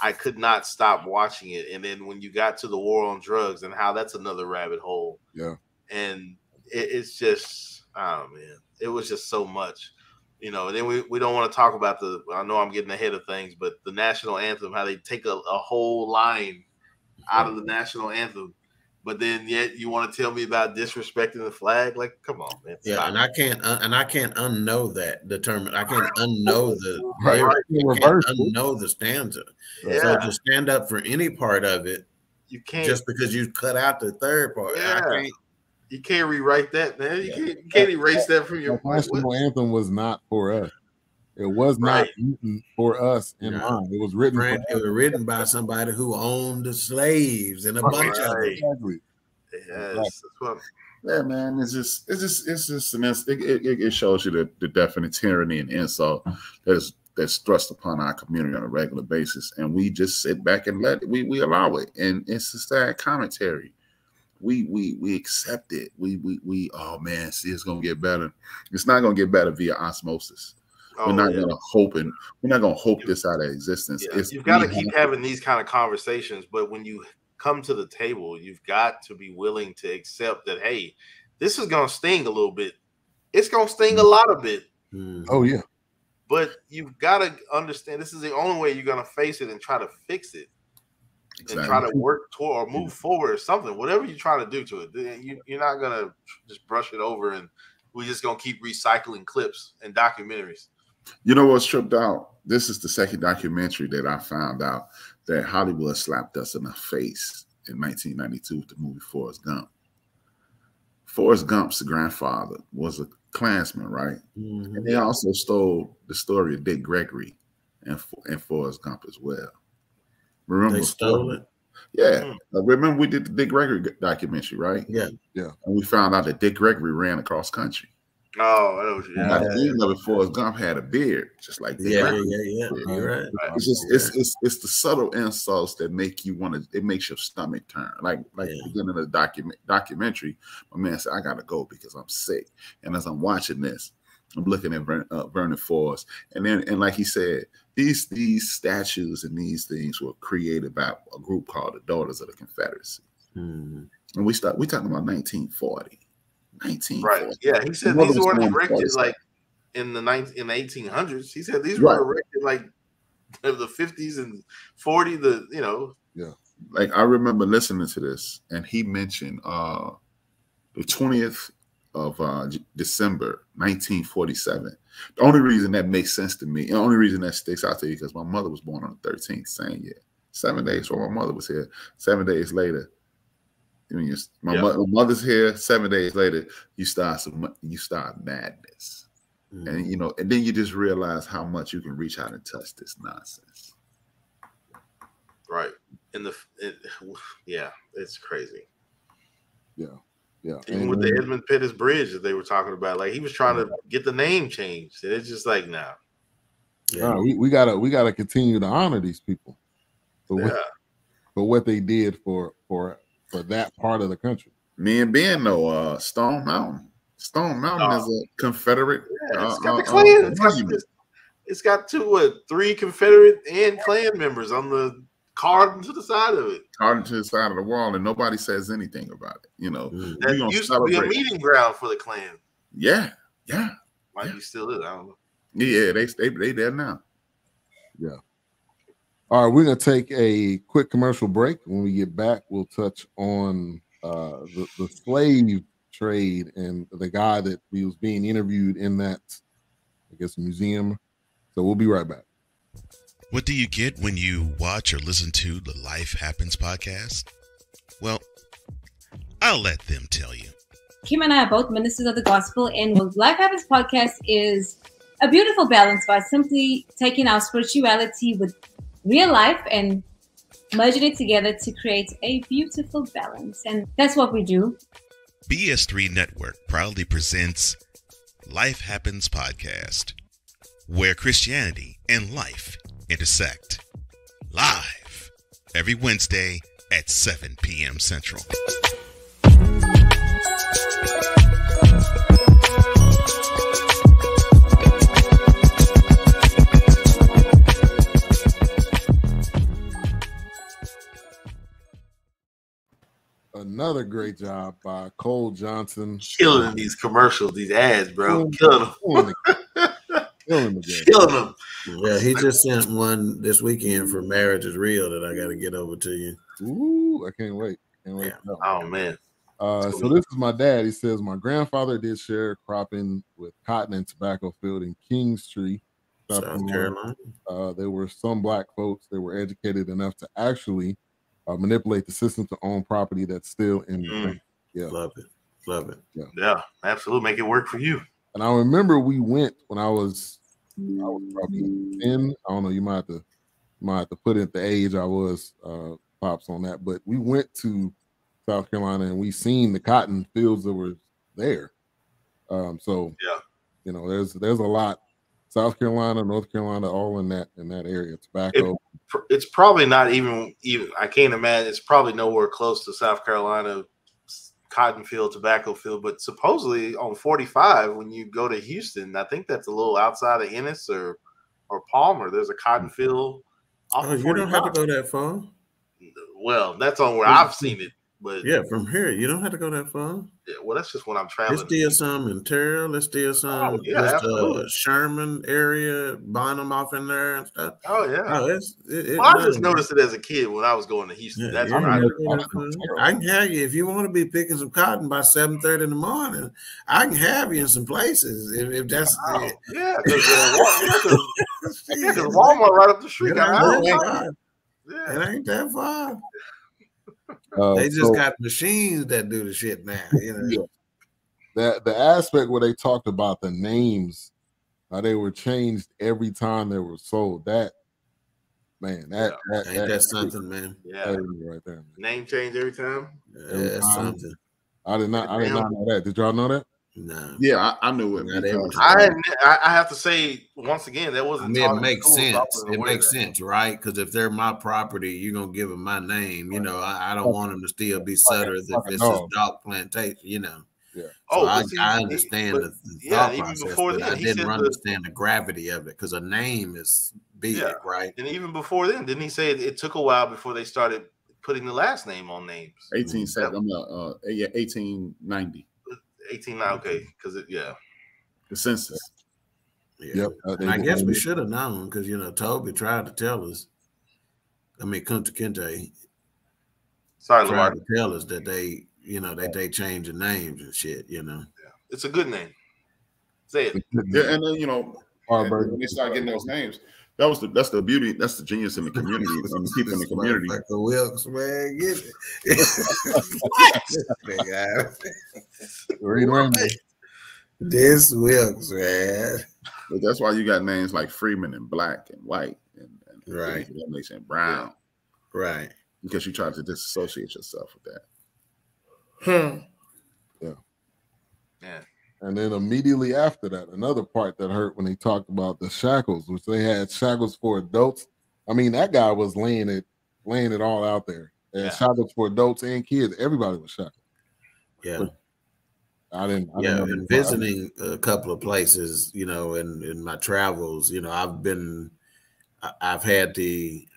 S3: I could not stop watching it. And then when you got to the war on drugs and how that's another rabbit hole.
S4: Yeah.
S3: And it, it's just oh man, it was just so much. You know, and then we, we don't want to talk about the I know I'm getting ahead of things, but the national anthem, how they take a, a whole line out of the national anthem, but then yet you want to tell me about disrespecting the flag? Like, come on, man.
S2: Yeah,
S3: Stop.
S2: and I can't un- and I can't unknow that determine. I can't unknow the
S4: Right.
S2: lyric.
S4: You reverse
S2: can't
S4: it.
S2: unknow the stanza.
S3: Yeah.
S2: So to stand up for any part of it
S3: you can't
S2: just because you cut out the third part,
S3: Yeah.
S2: I can't.
S3: you can't rewrite that, man. You
S2: Yeah.
S3: can't you can't erase that from your
S4: The national anthem was not for us. It was not
S3: Right.
S4: written for us in
S2: No.
S4: mind. It was written for
S2: it was written by somebody who owned the slaves and a
S4: Right.
S2: bunch of them.
S4: exactly.
S3: Yes, that's
S5: Yeah, man, it's just it's just it's just an ins- it, it, it shows you the, the definite tyranny and insult that's that's thrust upon our community on a regular basis, and we just sit back and let it, we we allow it, and it's a sad commentary. We we we accept it. We we we oh man, see, it's gonna get better. It's not gonna get better via osmosis.
S3: Oh,
S5: we're not
S3: yeah.
S5: gonna hope and we're not gonna hope this out of existence.
S3: Yeah,
S5: It's
S3: you've got to keep
S5: have-
S3: having these kind of conversations, but when you come to the table, you've got to be willing to accept that hey, this is gonna sting a little bit. It's gonna sting a lot of bit,
S2: Mhm.
S4: Oh yeah.
S3: but you've got to understand this is the only way you're gonna face it and try to fix it and try to work toward or move forward or something. Whatever you're trying to do to it, you, you're not gonna just brush it over and we're just gonna keep recycling clips and documentaries.
S5: You know what's tripped out? This is the second documentary that I found out that Hollywood slapped us in the face in 1992 with the movie Forrest Gump. Forrest Gump's grandfather was a Klansman, right?
S2: Mhm.
S5: And they also stole the story of Dick Gregory and, and Forrest Gump as well. Remember?
S2: They stole it.
S5: Yeah. Uh, remember we did the Dick Gregory documentary, right?
S2: Yeah. Yeah.
S5: And we found out that Dick Gregory ran across country.
S3: Oh, I know what you-
S5: And
S3: yeah.
S5: at the it, Forrest Gump had a beard, just like Dick
S2: Yeah, yeah, yeah, yeah. You're right.
S5: It's just it's, it's it's the subtle insults that make you want to. It makes your stomach turn. Like like
S2: Yeah.
S5: the beginning of the document documentary. My man said, "I gotta go because I'm sick." And as I'm watching this, I'm looking at Ver, uh, Vernon Forrest, and then and like he said, these these statues and these things were created by a group called the Daughters of the Confederacy,
S2: Mhm.
S5: and we start we talking about 1940, 1940.
S3: Right. Yeah. He said these weren't erected
S5: 47.
S3: like in the 19, in the 1800s. He said these
S5: Right.
S3: were erected like of the 50s and 40. The you know Yeah.
S5: like I remember listening to this, and he mentioned uh the 20th of uh December 1947. The only reason that makes sense to me, the only reason that sticks out to you, because my mother was born on the 13th, same year. Seven days before my mother was here. Seven days later, I mean, it's- my,
S3: Yeah.
S5: mo- mother's here. Seven days later, you start some, you start madness,
S2: Mhm.
S5: and you know, and then you just realize how much you can reach out and touch this nonsense.
S3: right in the it, yeah it's crazy.
S4: Yeah. Yeah.
S3: Even
S4: And
S3: with the Edmund Pettus Bridge that they were talking about, like he was trying to get the name changed, and it's just like now,
S2: Yeah.
S4: Nah, we, we gotta we gotta continue to honor these people for
S3: yeah,
S4: what, for what they did for for for that part of the country.
S5: Me and Ben know uh, Stone Mountain. Stone Mountain
S3: Oh.
S5: is a Confederate.
S3: yeah it's
S5: uh,
S3: got the
S5: uh,
S3: Klan.
S5: uh,
S3: it's, got, it's- it's got two what three Confederate and Klan members on the card to the side of it.
S5: Carved to the side of the wall, and nobody says anything about it. You know,
S2: Mhm.
S3: That
S5: we gonna
S3: used to be a meeting ground for the Klan.
S5: Yeah, yeah,
S3: Might be still is. I don't know.
S5: yeah. They they they there now.
S4: All right, we're gonna take a quick commercial break. When we get back, we'll touch on uh, the, the slave trade and the guy that he was being interviewed in that, I guess, museum. So we'll be right back.
S6: What do you get when you watch or listen to the Life Happens podcast? Well, I'll let them tell you.
S7: Kim and I are both ministers of the gospel, and the Life Happens podcast is a beautiful balance by simply taking our spirituality with real life and merging it together to create a beautiful balance. And that's what we do.
S6: BS3 Network proudly presents Life Happens podcast, where Christianity and life intersect. Live every Wednesday at 7 p.m. Central.
S4: Another great job by Cole Johnson.
S3: Killing these commercials, these ads, bro. Killing them.
S4: Killing the- killing the game.
S3: Killing them.
S2: Yeah, he just sent one this weekend for Marriage is Real that I got to get over to you.
S4: Ooh, I can't wait. Can't wait.
S2: Yeah.
S4: for that one.
S3: Oh man.
S4: Uh, so this is my dad. He says my grandfather did share cropping with cotton and tobacco field in Kingstree, South
S2: South
S4: Carolina.
S2: Carolina.
S4: Uh, there were some black folks that were educated enough to actually uh, manipulate the system to own property that's still in.
S3: Mm.
S4: Yeah,
S2: Love it. Love it.
S3: Yeah, yeah, absolutely. Make it work for you.
S4: and I remember we went when I was, I was probably ten. I don't know. You might have to, might have to put in the age I was, uh, pops on that. But we went to South Carolina and we seen the cotton fields that were there. Um, so
S3: Yeah.
S4: you know, there's there's a lot. South Carolina, North Carolina, all in that in that area. Tobacco.
S3: Pr- It's probably not even even. I can't imagine. It's probably nowhere close to South Carolina cotton field, tobacco field. But supposedly on 45, when you go to Houston, I think that's a little outside of Ennis or or Palmer. There's a cotton field. Off
S2: Oh, you don't have to go that far.
S3: Well, that's on where I've seen it. But
S2: Yeah, from here, you don't have to go that far.
S3: yeah, well, that's just when I'm traveling.
S2: Let's deal some in Terrell. Let's deal some
S3: Oh, yeah,
S2: just, uh. Sherman area, buying them off in there and stuff.
S3: Oh yeah.
S2: Oh, it's, it, it,
S3: Well, I just noticed it as a kid when I was going to Houston.
S2: Yeah,
S3: That's
S2: don't
S3: I
S2: have to
S3: did.
S2: go that far. I can have you if you want to be picking some cotton by seven thirty in the morning. I can have you in some places if, if that's.
S3: Oh, yeah, because Wal- yeah, yeah, Walmart right up the street.
S2: It
S3: got
S2: ain't, that
S3: Yeah.
S2: It ain't that far.
S4: Uh,
S2: They just
S4: so
S2: got machines that do the shit now. You know.
S4: Yeah. the the aspect where they talked about the names, how they were changed every time they were sold. That man, that that,
S2: Ain't that something, man?
S3: Yeah.
S4: right there. man.
S3: Name change every time.
S2: Yeah,
S4: Every time.
S2: something.
S4: I did not. I did not know that. Did y'all know that?
S2: No.
S5: Yeah, I, I knew it.
S2: Not
S3: I I I have to say once again that wasn't.
S2: mean, it makes
S3: school, so I
S2: sense. It makes
S3: that.
S2: sense, right? Because if they're my property, you're gonna give them my name. You know, I, I don't want them to still be Sutter if
S4: like a
S2: it's
S4: dog.
S2: dog plantation. You know, So
S3: Oh,
S2: I,
S3: but see,
S2: I understand
S3: but-
S2: the, the
S3: yeah,
S2: thought
S3: even
S2: process,
S3: before
S2: but
S3: then,
S2: I
S3: he
S2: didn't
S3: said the-
S2: understand the gravity of it because a name is big,
S3: Yeah.
S2: right?
S3: And even before then, didn't he say it, it took a while before they started putting the last name on names?
S5: 18 sec- I'm, uh, uh, yeah, 1890,
S3: 18 now, okay, because it yeah.
S5: the census.
S2: Yeah.
S4: Yep. uh,
S2: And I guess we should have known because you know Toby tried to tell us. I mean, Kunta Kinte
S3: Sorry,
S2: tried
S3: Lamar.
S2: to tell us that they, you know, that they change the names and shit. You know, yeah.
S3: It's a good name. Say it.
S5: Yeah, and then you know, and
S4: Harburg.
S5: when they start getting those names, that was the that's the beauty, that's the genius in the community, and the people in the
S2: This
S5: community.
S2: motherfucker Wilkes, man, get it. Big eye.
S4: Read Rainbow.
S2: this Wilkes, man.
S5: But that's why you got names like Freeman and Black and White and, and
S2: Right.
S5: things of that and Brown
S2: Right.
S5: because you try to disassociate yourself with that. Hmm.
S3: Yeah. Yeah.
S4: And then immediately after that, another part that hurt when they talked about the shackles, which they had shackles for adults. I mean, that guy was laying it, laying it all out there. And
S3: Yeah.
S4: shackles for adults and kids. Everybody was shackled.
S2: Yeah.
S4: I didn't. I
S2: yeah,
S4: didn't
S2: and visiting a couple of places, you know, in in my travels, you know, I've been, I've had the,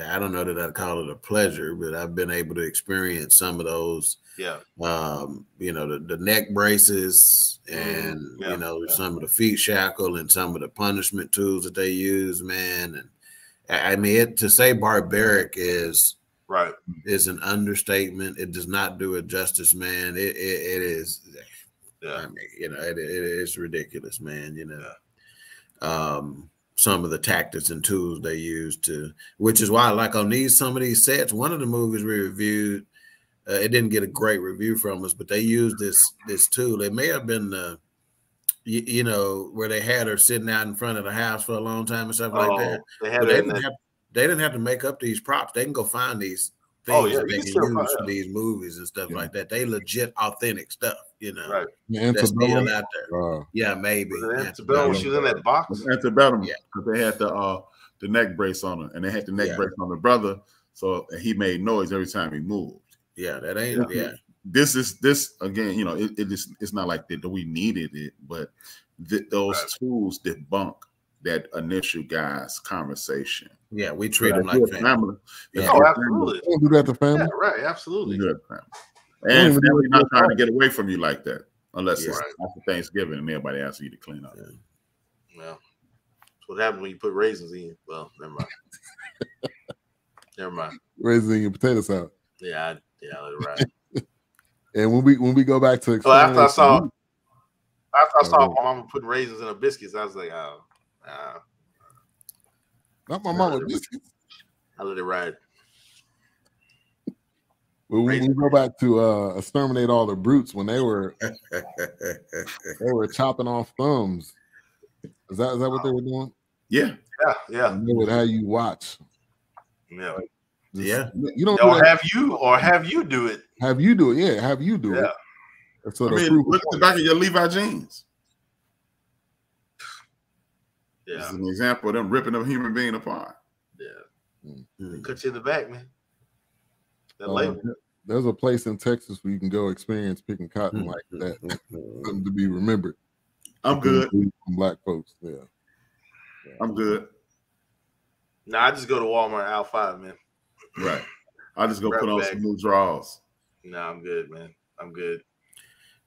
S2: I don't know that I'd call it a pleasure, but I've been able to experience some of those,
S3: Yeah.
S2: um, you know, the, the neck braces and
S3: Mhm. Yeah,
S2: you know
S3: yeah.
S2: some of the feet shackle and some of the punishment tools that they use, man, and I I mean, it, to say barbaric is
S3: Right.
S2: is an understatement. It does not do it justice, man. It it, it is.
S3: Yeah.
S2: I mean, you know, it, it is ridiculous, man. You know, um, some of the tactics and tools they use to, which is why, like on these some of these sets, one of the movies we reviewed, uh, it didn't get a great review from us, but they used this this tool. It may have been the, you, you know, where they had her sitting out in front of the house for a long time and stuff like
S3: Oh,
S2: that.
S3: they had
S2: But they didn't
S3: that.
S2: have they didn't have to make up these props. They can go find these things
S3: Oh, yeah,
S2: that they
S3: can
S2: can use
S3: find-
S2: for these movies and stuff
S4: Yeah.
S2: like that. They legit authentic stuff, you know.
S3: Right.
S2: That's still out there.
S4: uh,
S2: Yeah, maybe.
S3: Was it
S2: Yeah,
S3: Antebellum she was in that box?
S5: Antebellum,
S2: Yeah.
S5: because they had the uh the neck brace on her, and they had the neck
S2: Yeah.
S5: brace on the brother, so he made noise every time he moved.
S2: Yeah, that ain't.
S5: Yeah.
S2: Yeah,
S5: This is this again, you know, it, it is it's not like that we needed it, but th- those
S3: Right.
S5: tools debunk that initial guy's conversation.
S2: yeah. We treat them like
S5: a
S2: family.
S5: if
S2: Yeah.
S3: Oh,
S5: you're
S3: absolutely.
S4: don't do that to family.
S3: Yeah, right.
S5: family,
S3: Absolutely.
S5: you're a family.
S4: don't
S5: And
S4: even
S5: family not
S4: to
S5: trying to get away from you like that, unless it's
S3: Right.
S5: after Thanksgiving and everybody asks you to clean up.
S3: Well, that's what happens when you put raisins in. Well, never mind. never mind.
S4: Raising your potato salad.
S3: Yeah, I, yeah, I let.
S4: And when we when we go back to
S3: So after I saw, after I saw
S4: Oh.
S3: my mama putting raisins in her biscuits, I was like, oh,
S4: meat, not my mama.
S3: I let it ride.
S4: When we, we go back to uh exterminate all the brutes when they were they were chopping off thumbs. Is that is that what they were doing?
S5: Yeah,
S3: Yeah, yeah,
S4: And they would have you watch.
S3: yeah.
S4: Just-
S2: Yeah.
S4: you don't
S3: Or
S4: that.
S3: have you, or have you do it?
S4: have you do it. Yeah, have you do
S3: Yeah.
S4: it. So
S5: I mean, look at the back of your Levi jeans. This is an example of them ripping a human being apart.
S3: yeah.
S2: Mm.
S3: Cut you in the back, man. That
S4: uh,
S3: label.
S4: there's a place in Texas where you can go experience picking cotton
S2: Mm.
S4: like that.
S2: Mm.
S4: Something to be remembered.
S5: I'm good.
S4: From black folks. Yeah.
S5: I'm good.
S3: Nah, I just go to Walmart Al Five, man.
S5: Right. I'll just go
S3: Grab
S5: put
S3: a
S5: on
S3: bag.
S5: some new drawers.
S3: Nah, I'm good, man. I'm good.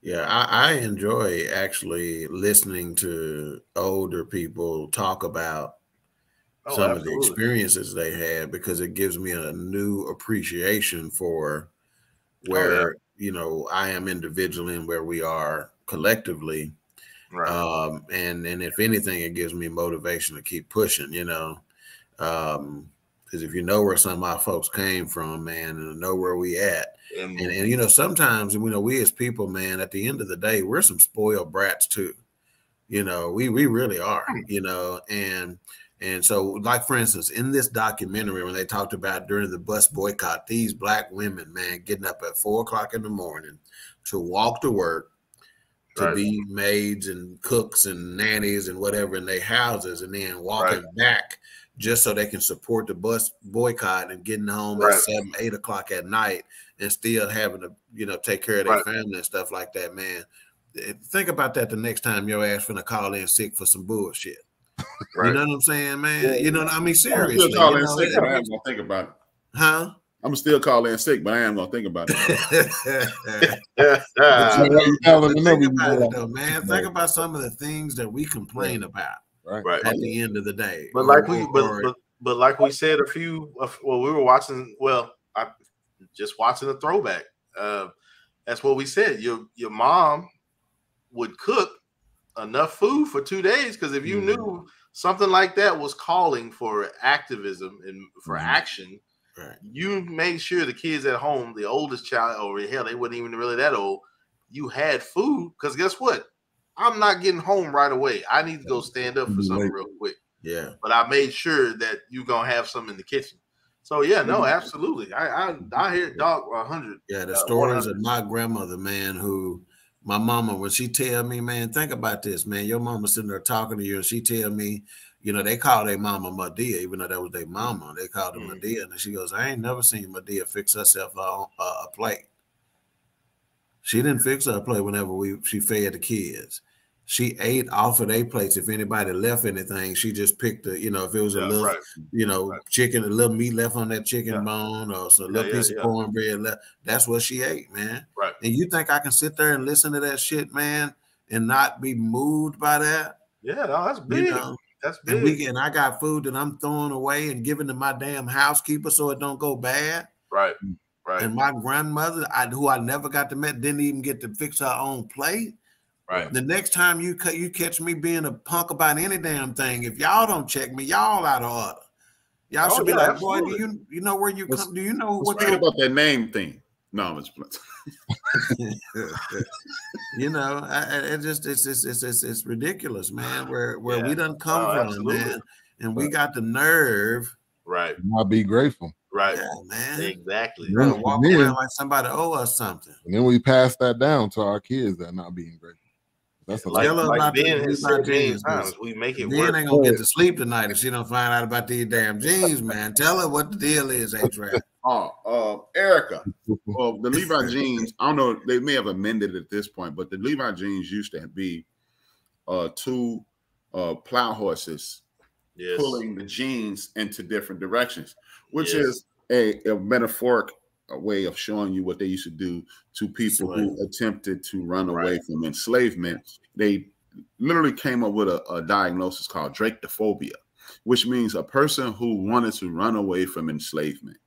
S2: Yeah, I, I enjoy actually listening to older people talk about
S3: Oh,
S2: some of the experiences they had because it gives me a new appreciation for
S3: Oh,
S2: where you know I am individually and where we are collectively.
S3: Right.
S2: Um, and and if anything, it gives me motivation to keep pushing. You know, um, because if you know where some of my folks came from, man, and know where we at,
S3: and,
S2: and, and you know, sometimes you know, we as people, man, at the end of the day, we're some spoiled brats too. You know, we we really are, you know, and and so like for instance, in this documentary, when they talked about during the bus boycott, these black women, man, getting up at four o'clock in the morning to walk to work, to
S3: Right.
S2: be maids and cooks and nannies and whatever in their houses, and then walking back just so they can support the bus boycott and getting home
S3: Right.
S2: at seven, eight o'clock at night and still having to, you know, take care of their
S3: Right.
S2: family and stuff like that, man. Eh, Think about that the next time your ass finna call in sick for some bullshit.
S3: Right.
S2: You know what I'm saying, man?
S5: Yeah.
S2: You know, what I mean,
S5: I'm
S2: seriously.
S5: still
S2: you know,
S5: sick, but I am gonna think about it.
S2: huh?
S5: I'm still calling in sick, but I am gonna think about it.
S3: Yeah.
S4: So why you calling
S2: Think about it though, man. Think about some of the things that we complain about
S4: right?
S3: right.
S2: at the end of the day.
S3: But like we,
S2: Or-
S3: but, but but like we said a few, well, we were watching. Well, I just watching a throwback. Uh, that's what we said. Your your mom would cook enough food for two days because if you
S2: Mhm.
S3: knew something like that was calling for activism and for
S2: Mhm.
S3: action,
S2: right.
S3: you made sure the kids at home, the oldest child, or hell, they weren't even really that old, you had food. Because guess what? I'm not getting home right away. I need to go stand up for something real quick.
S2: Yeah.
S3: But I made sure that you're gonna have some in the kitchen. So yeah, no,
S2: Mm-hmm.
S3: absolutely. I I, I hear dog a hundred.
S2: Yeah, the
S3: Uh,
S2: stories
S3: 100.
S2: of my grandmother, man, who my mama, when she tell me, man, think about this, man. Your mama sitting there talking to you, and she tell me, you know, they call their mama Medea, even though that was their mama. They called her
S3: Mhm.
S2: Medea, and she goes, I ain't never seen Medea fix herself a, a, a plate. She didn't fix her plate whenever we she fed the kids. She ate off of their plates. If anybody left anything, she just picked the, you know, if it was a
S3: Yeah,
S2: little
S3: right.
S2: you know,
S3: Right.
S2: chicken, a little meat left on that chicken
S3: Yeah.
S2: bone, or some little
S3: yeah,
S2: piece of cornbread left. That's what she ate, man.
S3: Right.
S2: And you think I can sit there and listen to that shit, man, and not be moved by that?
S3: Yeah, no, that's
S2: You
S3: big.
S2: know,
S3: that's
S2: and
S3: big.
S2: we and I got food that I'm throwing away and giving to my damn housekeeper so it don't go bad.
S3: right. Right.
S2: And my grandmother, I, who I never got to meet, didn't even get to fix her own plate.
S3: right.
S2: The next time you ca- you catch me being a punk about any damn thing, if y'all don't check me, y'all out of order. Y'all
S3: Oh,
S2: should be
S3: yeah,
S2: like, boy, do you you know where you
S5: What's-
S2: come? Do you know
S5: What's
S2: what
S5: right
S2: your
S5: about that name thing? No, I'm just playing.
S2: you know, I, I- it just it's it's, it's it's it's ridiculous, man. Where where
S3: Yeah.
S2: we done come
S3: Oh,
S2: from,
S3: absolutely.
S2: man, and we got the nerve,
S3: Right.
S4: Not be grateful.
S3: Right.
S2: yeah, man,
S3: Exactly.
S4: Yeah.
S2: to walk
S4: then-
S2: around like somebody owe us something.
S4: And then we pass that down to our kids that not being grateful. That's a
S3: Like,
S2: Tell her
S3: like
S2: about the-
S3: Ben has
S2: about
S3: said many
S2: jeans,
S3: times, we make it
S2: Ben
S3: work.
S2: ain't gonna get to sleep tonight if she don't find out about these damn jeans, man. Tell her what the deal is, A-Trap.
S5: Oh, uh, Erica. Well, the Levi jeans, I don't know, they may have amended it at this point, but the Levi jeans used to be uh two uh plow horses
S3: Yes.
S5: pulling the jeans into different directions, which
S3: Yes.
S5: is a, a metaphoric way of showing you what they used to do to people who attempted to run away
S3: Right.
S5: from enslavement. They literally came up with a, a diagnosis called dracophobia, which means a person who wanted to run away from enslavement.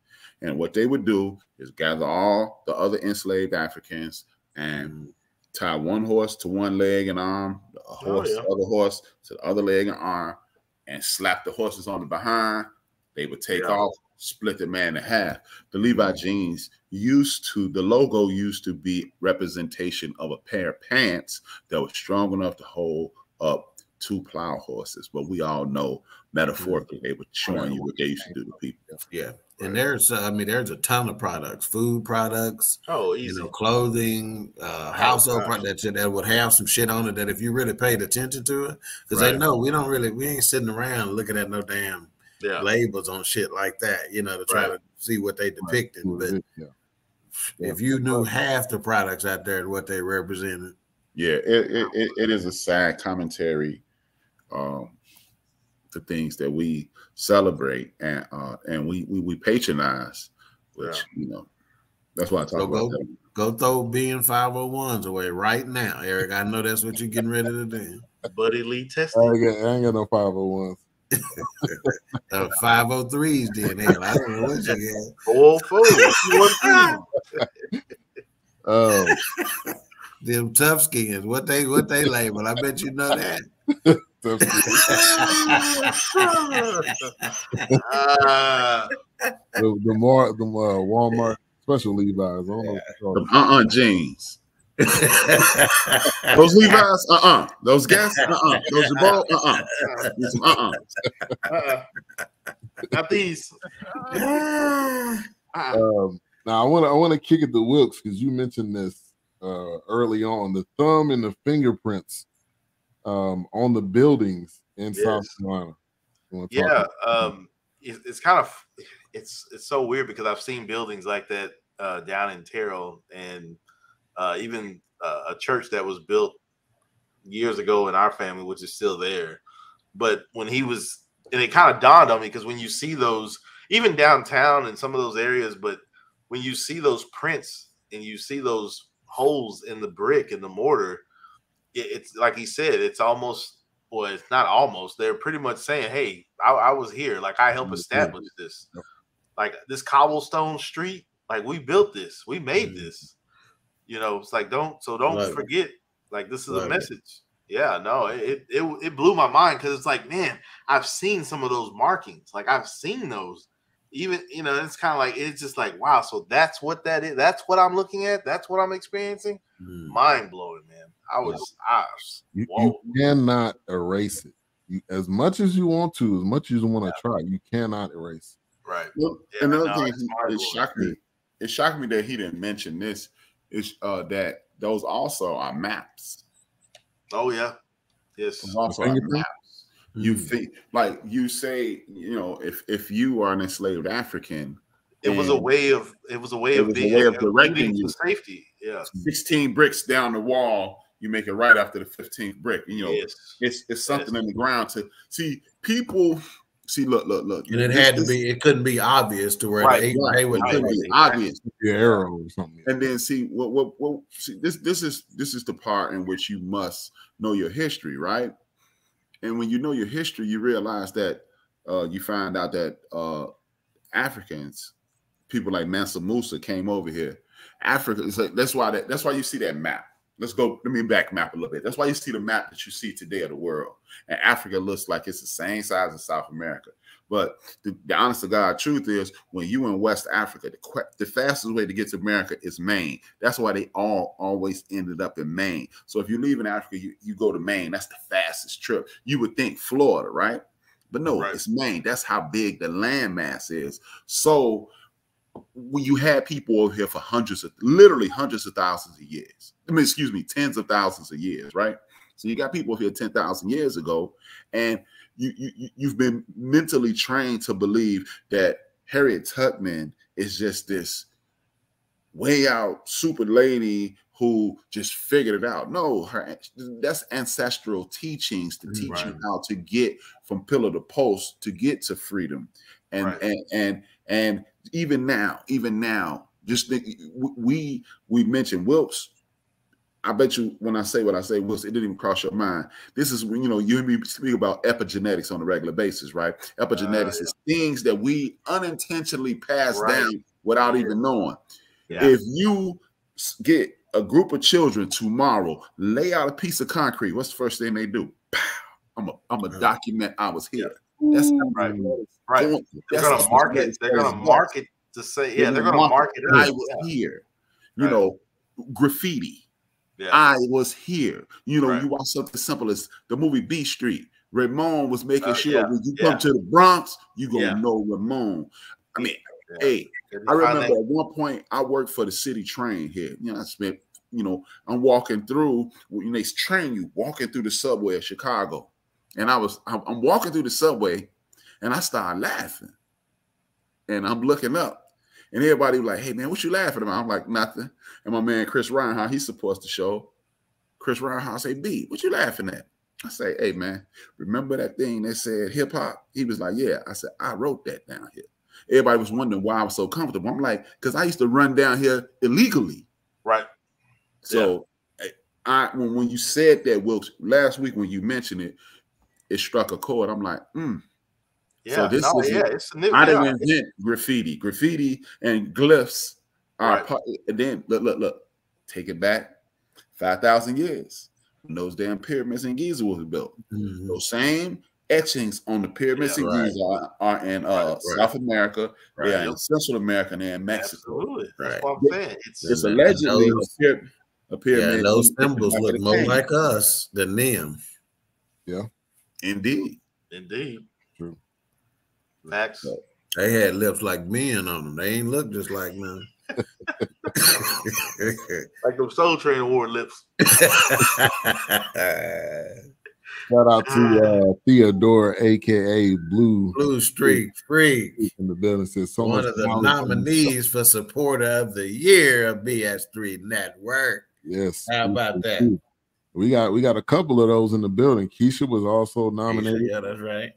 S5: And what they would do is gather all the other enslaved Africans and tie one horse to one leg and arm, a oh, horse,
S3: Oh, yeah.
S5: the other horse to the other leg and arm, and slap the horses on the behind. They would take
S3: Yeah.
S5: off, split the man in half. The Levi jeans used to, the logo used to be representation of a pair of pants that was strong enough to hold up two plow horses. But we all know metaphorically they were showing you what they used to do to people.
S2: Yeah, and there's uh, I mean there's a ton of products, food products,
S3: Oh,
S2: you know, clothing, uh, household
S3: gosh.
S2: products that, that would have some shit on it that if you really paid attention to it, because
S3: Right.
S2: they know we don't really we ain't sitting around looking at no damn
S3: yeah.
S2: labels on shit like that, you know, to try
S3: Right.
S2: to see what they depicted. But
S4: yeah.
S2: if you knew half the products out there and what they represented,
S5: Yeah, it, it, it, it is a sad commentary um to things that we celebrate and uh and we we, we patronize, which
S3: Yeah.
S5: you know that's why I talk
S2: So
S5: about
S2: go-
S5: that.
S2: go throw being 501s away right now, Eric. I know that's what you're getting ready to do.
S3: Buddy Lee
S4: I
S3: testing.
S4: ain't got, I ain't got no 501s.
S2: Uh, 503s then, hell, I don't know what you got.
S3: Four four.
S4: oh.
S2: Them tough skins, what they what they label? I bet you know that.
S4: so- the, the more the more Walmart special Levi's. I don't know.
S5: The uh-uh jeans. Those Levi's, uh-uh. Those gas, uh-uh. Those Jabot, uh-uh. Need some uh-uh.
S3: uh-uh. Not these.
S4: Um, now I want to I want to kick it to Wilkes because you mentioned this uh, early on. The thumb and the fingerprints um, on the buildings in South Carolina. You wanna talk
S3: Yeah, um, it, it's kind of it's it's so weird because I've seen buildings like that uh, down in Terrell, and uh, even uh, a church that was built years ago in our family, which is still there. But when he was, and it kind of dawned on me because when you see those, even downtown and some of those areas, but when you see those prints and you see those holes in the brick and the mortar, it, it's like he said, it's almost well, it's not almost. They're pretty much saying, "Hey, I, I was here. Like I helped
S4: Mhm.
S3: establish this. Like this cobblestone street. Like we built this. We made
S2: Mhm.
S3: this. You know, it's like don't so don't
S2: Love it.
S3: forget. Like this is
S2: Love
S3: a
S2: it.
S3: message. Yeah, no, it it it blew my mind because it's like, man, I've seen some of those markings. Like I've seen those. Even you know, it's kind of like it's just like wow. So that's what that is. That's what I'm looking at. That's what I'm experiencing.
S2: Mm.
S3: Mind blowing, man. I was, I was
S4: You, you cannot erase it. You, as much as you want to, as much as you want to try, you cannot erase.
S3: right.
S5: Well,
S3: Yeah,
S5: another
S3: no,
S5: thing he- it shocked me. It shocked me that he didn't mention this. Is uh, that those also are maps.
S3: Oh yeah, yes.
S5: Those also are
S4: fingerprint?
S5: maps. You
S2: Mm.
S5: think like you say, you know, if if you are an enslaved African,
S3: It was a way of it was a way
S5: It
S3: of
S5: was a
S3: being
S5: way of directing you.
S3: safety. Yeah.
S5: 16 bricks down the wall, you make it right after the 15th brick. You know,
S3: yes.
S5: it's it's something in the ground to see people see. Look, look, look.
S2: And it
S5: This-
S2: had to be. It couldn't be obvious to where
S3: Right,
S2: they,
S5: right,
S2: they would
S5: it couldn't be obvious.
S4: Your arrow or something.
S5: And then see what what what see this this is this is the part in which you must know your history, right? And when you know your history, you realize that uh, you find out that uh, Africans, people like Mansa Musa, came over here. Africa is like that's why that, that's why you see that map. Let's go. Let me back map a little bit. That's why you see the map that you see today of the world. And Africa looks like it's the same size as South America. But the, the honest to God truth is, when you in West Africa, the, the fastest way to get to America is Maine. That's why they all always ended up in Maine. So if you leave in Africa, you, you go to Maine. That's the fastest trip. You would think Florida, right? But no,
S3: Right.
S5: it's Maine. That's how big the landmass is. So you had people over here for hundreds of literally hundreds of thousands of years. I mean, excuse me, tens of thousands of years, right? So you got people here 10,000 years ago, and you, you you- you've been mentally trained to believe that Harriet Tubman is just this way out super lady who just figured it out. No, her that's ancestral teachings to teach you how to get from pillar to post to get to freedom. And
S3: Right.
S5: and and and even now, even now, just think we we mentioned Wilkes. I bet you when I say what I say, Wilkes, it didn't even cross your mind. This is when you know you and me speak about epigenetics on a regular basis, right? Epigenetics uh,
S3: yeah.
S5: is things that we unintentionally pass
S3: Right.
S5: down without
S3: Yeah.
S5: even knowing.
S3: Yeah.
S5: If you get a group of children tomorrow, lay out a piece of concrete, what's the first thing they do? Pow! I'm a I'm a
S2: uh-huh.
S5: document I was here. That's
S3: Right. Right.
S5: Going-
S3: They're
S5: that's
S3: gonna
S5: how
S3: mark it.
S5: genetics
S3: They're gonna
S5: goes.
S3: mark to say, yeah, they're gonna market. it.
S5: I was
S3: Yeah.
S5: here. You
S3: Right.
S5: know, graffiti.
S3: Yeah.
S5: I was here. You know,
S3: Right.
S5: you watch something simple as the movie Beat Street. Ramon was making
S3: Uh,
S5: sure
S3: yeah,
S5: when you come to the Bronx, you gonna know Ramon. I mean, hey, I remember at one point I worked for the city train here. You know, I spent, you know, I'm walking through, when they train you walking through the subway of Chicago. And I was, I'm walking through the subway and I started laughing. And I'm looking up. And everybody was like, hey man, what you laughing about? I'm like, nothing. And my man Chris Ryan, how he supports the show. Chris Ryan, I say, B, what you laughing at? I say, hey man, remember that thing that said hip hop? He was like, yeah. I said, I wrote that down here. Everybody was wondering why I was so comfortable. I'm like, because I used to run down here illegally.
S3: Right.
S5: So I, I when, when you said that, Wilkes, last week when you mentioned it, it struck a chord. I'm like, mm,
S3: Yeah.
S5: So this
S3: no,
S5: is-
S3: yeah. It's new.
S5: I didn't invent graffiti. Graffiti and glyphs are
S3: Right.
S5: part, and then look, look, look, take it back five thousand years when those damn pyramids in Giza was built.
S2: Mhm.
S5: Those same etchings on the pyramids
S3: Yeah,
S5: in
S2: right.
S5: Giza are, are in uh,
S2: Right, right.
S5: South America,
S2: Right.
S5: they are in Central America, and they're in Mexico.
S3: Absolutely. That's
S2: Right.
S3: what I'm saying. It's,
S5: It's
S2: And
S5: allegedly
S2: those-
S5: a, pyra- a
S2: Yeah,
S5: pyramid.
S2: and those symbols look more like us than them. Yeah.
S5: Indeed.
S3: indeed.
S4: True.
S3: Facts.
S5: So-
S2: They had lips like men on them. They ain't look just like men.
S3: Like those Soul Train Award lips.
S4: Shout out to uh, Theodore, aka Blue,
S2: Blue Streak Freak,
S4: in the building. Says so
S2: one of the nominees for supporter of the year of BS3 Network.
S4: Yes.
S2: How about that?
S4: We got we got a couple of those in the building. Keisha was also nominated.
S2: Yeah, that's right.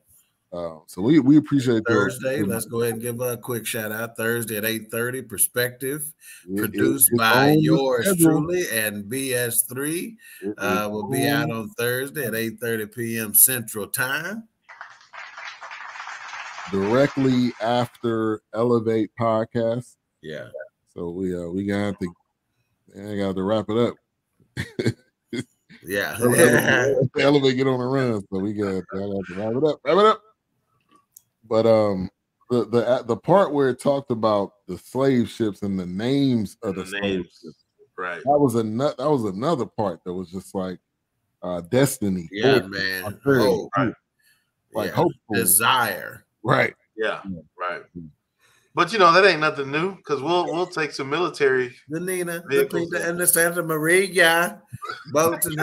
S4: Uh, so we we appreciate those.
S2: Thursday, let's go ahead and give a quick shout out. Thursday at 8:30, Perspective,
S4: It- it-
S2: produced
S4: it's
S2: by yours
S4: schedule.
S2: truly and BS3.
S4: It-
S2: Uh, will be out
S4: on-
S2: Thursday at 8:30 p.m. Central Time.
S4: directly after Elevate podcast.
S2: Yeah.
S4: So we uh we have to I got to wrap it up.
S2: Yeah.
S4: Elevate get on the run, so we got got to wrap it up. Wrap it up. But um the the the part where it talked about the slave ships and the names of the,
S3: The
S4: slave
S3: names.
S4: ships,
S3: Right.
S4: that was another that was another part that was just like uh destiny.
S2: yeah,
S4: hope,
S2: man.
S4: prosperity,
S2: Hope.
S3: Right.
S4: like
S2: Yeah.
S4: hopeful.
S2: Desire.
S4: Right.
S3: Yeah.
S4: Yeah.
S3: Right. But you know that ain't nothing new because we'll we'll take some military.
S2: The Nina, the
S3: Vehicles.
S2: And the Santa Maria boats and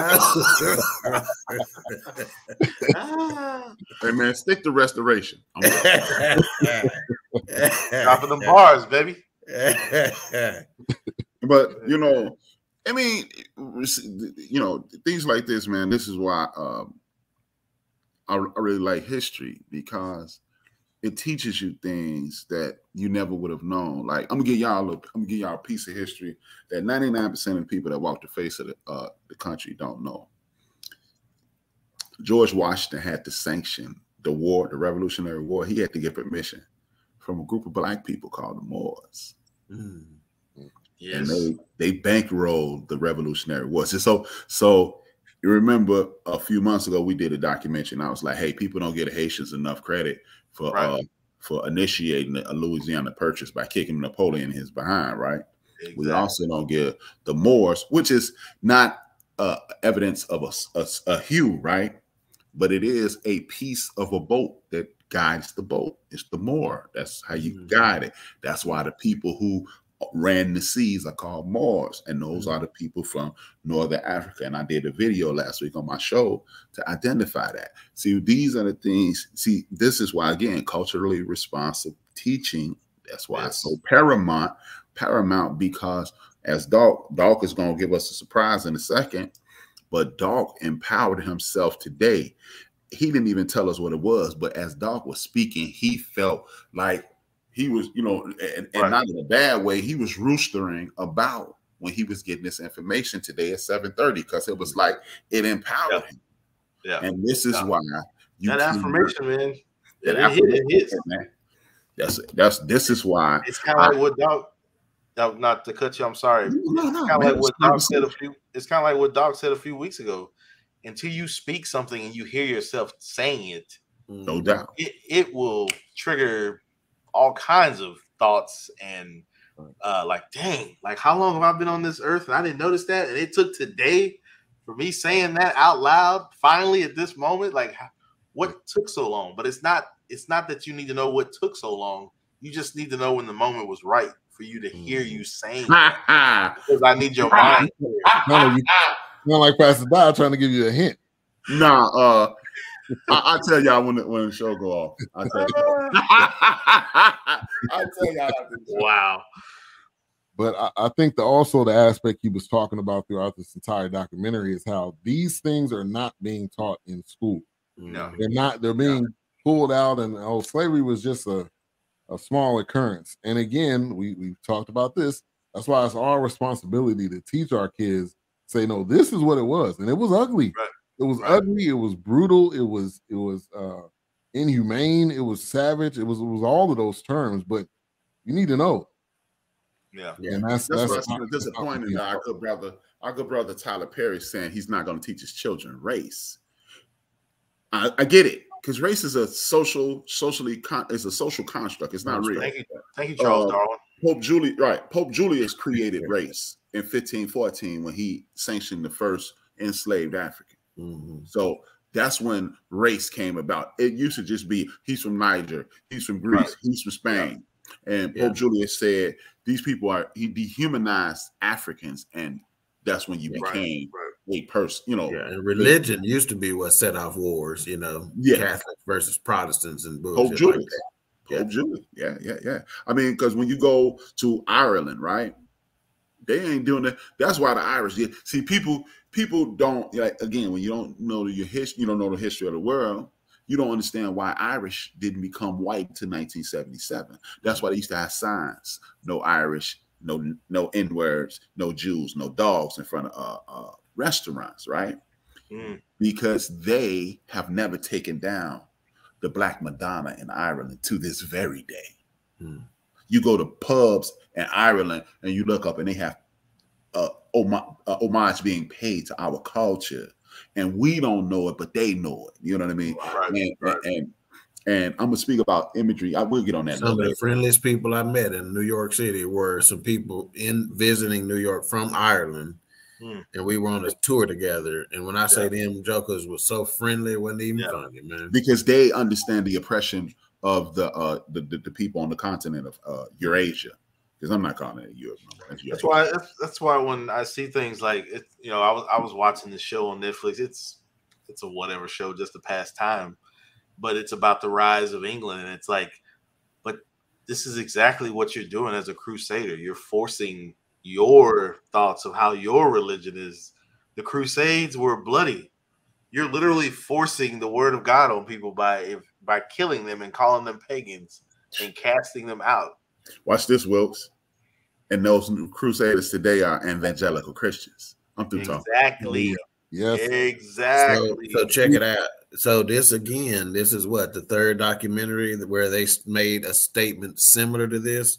S3: Ah,
S5: Hey man, stick to restoration. I'm
S3: dropping them bars, baby.
S5: But you know, I mean, you know, things like this, man. This is why um, I, I really like history because it teaches you things that you never would have known. Like I'm gonna give y'all a little, I'm gonna give y'all a piece of history that 99 percent of the people that walk the face of the uh, the country don't know. George Washington had to sanction the war, the Revolutionary War. He had to get permission from a group of black people called the Moors
S2: Mm.
S5: and they they bankrolled the Revolutionary War. So, so so you remember a few months ago we did a documentary, and I was like, "Hey, people don't get Haitians enough credit for
S3: Right.
S5: uh, for initiating a Louisiana Purchase by kicking Napoleon in his behind." Right? We also don't give the Moors, which is not uh, evidence of a, a, a hue, right? But it is a piece of a boat that guides the boat. It's the Moor. That's how you
S2: Mhm.
S5: guide it. That's why the people who ran the seas are called Moors, and those mm-hmm. are the people from Northern Africa. And I did a video last week on my show to identify that. See, these are the things. See, this is why again, culturally responsive teaching. That's why it's so paramount. Paramount because as Doc, Doc is going to give us a surprise in a second, but Doc empowered himself today. He didn't even tell us what it was, but as Doc was speaking, he felt like he was, you know, and, and
S3: Right.
S5: not in a bad way, he was roostering about when he was getting this information today at 7:30 because it was like it empowered him.
S3: Yeah.
S5: And this is
S3: Yeah.
S5: why you
S3: that
S5: keep-
S3: affirmation, man.
S5: that
S3: It, hit, it hits.
S5: man. That's that's this is why
S3: It's kind of like what Doc. Doc- Not to cut you, I'm sorry.
S5: no, no,
S3: kind of
S5: man,
S3: like what Doc said a few. It's kind of like what Doc said a few weeks ago. Until you speak something and you hear yourself saying it,
S5: no mm. doubt.
S3: it, it will trigger all kinds of thoughts and uh like dang like how long have i been on this earth and i didn't notice that and it took today for me saying that out loud finally at this moment like what took so long but it's not it's not that you need to know what took so long you just need to know when the moment was right for you to hear you saying that, because i need your mind clear.
S4: Sound like, you, sound like Pastor Dodd trying to give you a hint.
S5: Nah, uh, I, I'll tell y'all when the, when the show go off. I'll tell you. I'll tell y'all. after the show.
S3: wow
S4: But I, I think the also the aspect he was talking about throughout this entire documentary is how these things are not being taught in school.
S3: no
S4: They're not. They're being pulled out, and oh, slavery was just a a small occurrence. And again, we we talked about this. That's why it's our responsibility to teach our kids. Say no, this is what it was, and it was ugly.
S3: Right.
S4: It was
S3: Right.
S4: ugly. It was brutal. It was it was uh inhumane. It was savage. It was it was all of those terms. But you need to know,
S3: yeah
S2: Yeah.
S4: and that's
S5: That's,
S4: that's,
S5: what's kind of disappointing that our good brother, our good brother Tyler Perry, saying he's not going to teach his children race. I, I get it because race is a social, socially con- is a social construct. It's not real.
S3: thank you thank you charles
S5: Uh,
S3: darwin
S5: Pope Julius, right? Pope Julius created race in 1514 when he sanctioned the first enslaved African.
S2: Mhm.
S5: So that's when race came about. It used to just be he's from Niger, he's from Greece,
S3: Right.
S5: he's from Spain. And
S2: Yeah.
S5: Pope Julius said these people are he dehumanized Africans, and that's when you
S3: Right,
S5: became
S3: right.
S5: a person, you know.
S2: Yeah, and religion used to be what set off wars, you know,
S5: Yeah.
S2: Catholics versus Protestants and
S5: Pope
S2: like
S5: Julius.
S2: that.
S5: Pope
S2: Yeah.
S5: Julius. Yeah, yeah, yeah. I mean, because when you go to Ireland, right? They ain't doing that. That's why the Irish yeah. see people. People don't like again when you don't know your history. You don't know the history of the world. You don't understand why Irish didn't become white to 1977. That's why they used to have signs: no Irish, no no N words, no Jews, no dogs in front of uh, uh, restaurants, right?
S3: Mm.
S5: because they have never taken down the Black Madonna in Ireland to this very day.
S2: Hmm.
S5: You go to pubs in Ireland and you look up and they have uh, hom- uh, homage being paid to our culture, and we don't know it, but they know it. You know what I mean?
S3: Right.
S5: And,
S3: right.
S5: and and I'm gonna speak about imagery. I will get on that.
S2: Some of the friendliest people I met in New York City were some people in visiting New York from Ireland.
S3: Hmm.
S2: And we were on a tour together. And when I say them jokers were so friendly, it wasn't even
S3: Yeah.
S2: funny, man.
S5: because they understand the oppression of the uh the, the, the people on the continent of uh Eurasia. Because I'm not calling it Europe. more. It's
S3: That's why. That's, that's why when I see things like it, you know, I was I was watching the show on Netflix. It's it's a whatever show just to pass time, but it's about the rise of England, and it's like, but this is exactly what you're doing as a crusader. You're forcing your thoughts of how your religion is. The Crusades were bloody. You're literally forcing the word of God on people by if, by killing them and calling them pagans and casting them out.
S5: Watch this, Wilkes. And those crusaders today are evangelical Christians. I'm through talking.
S3: Exactly.
S4: Yes.
S3: Exactly.
S2: so check it out. So this again, this is what the third documentary where they made a statement similar to this.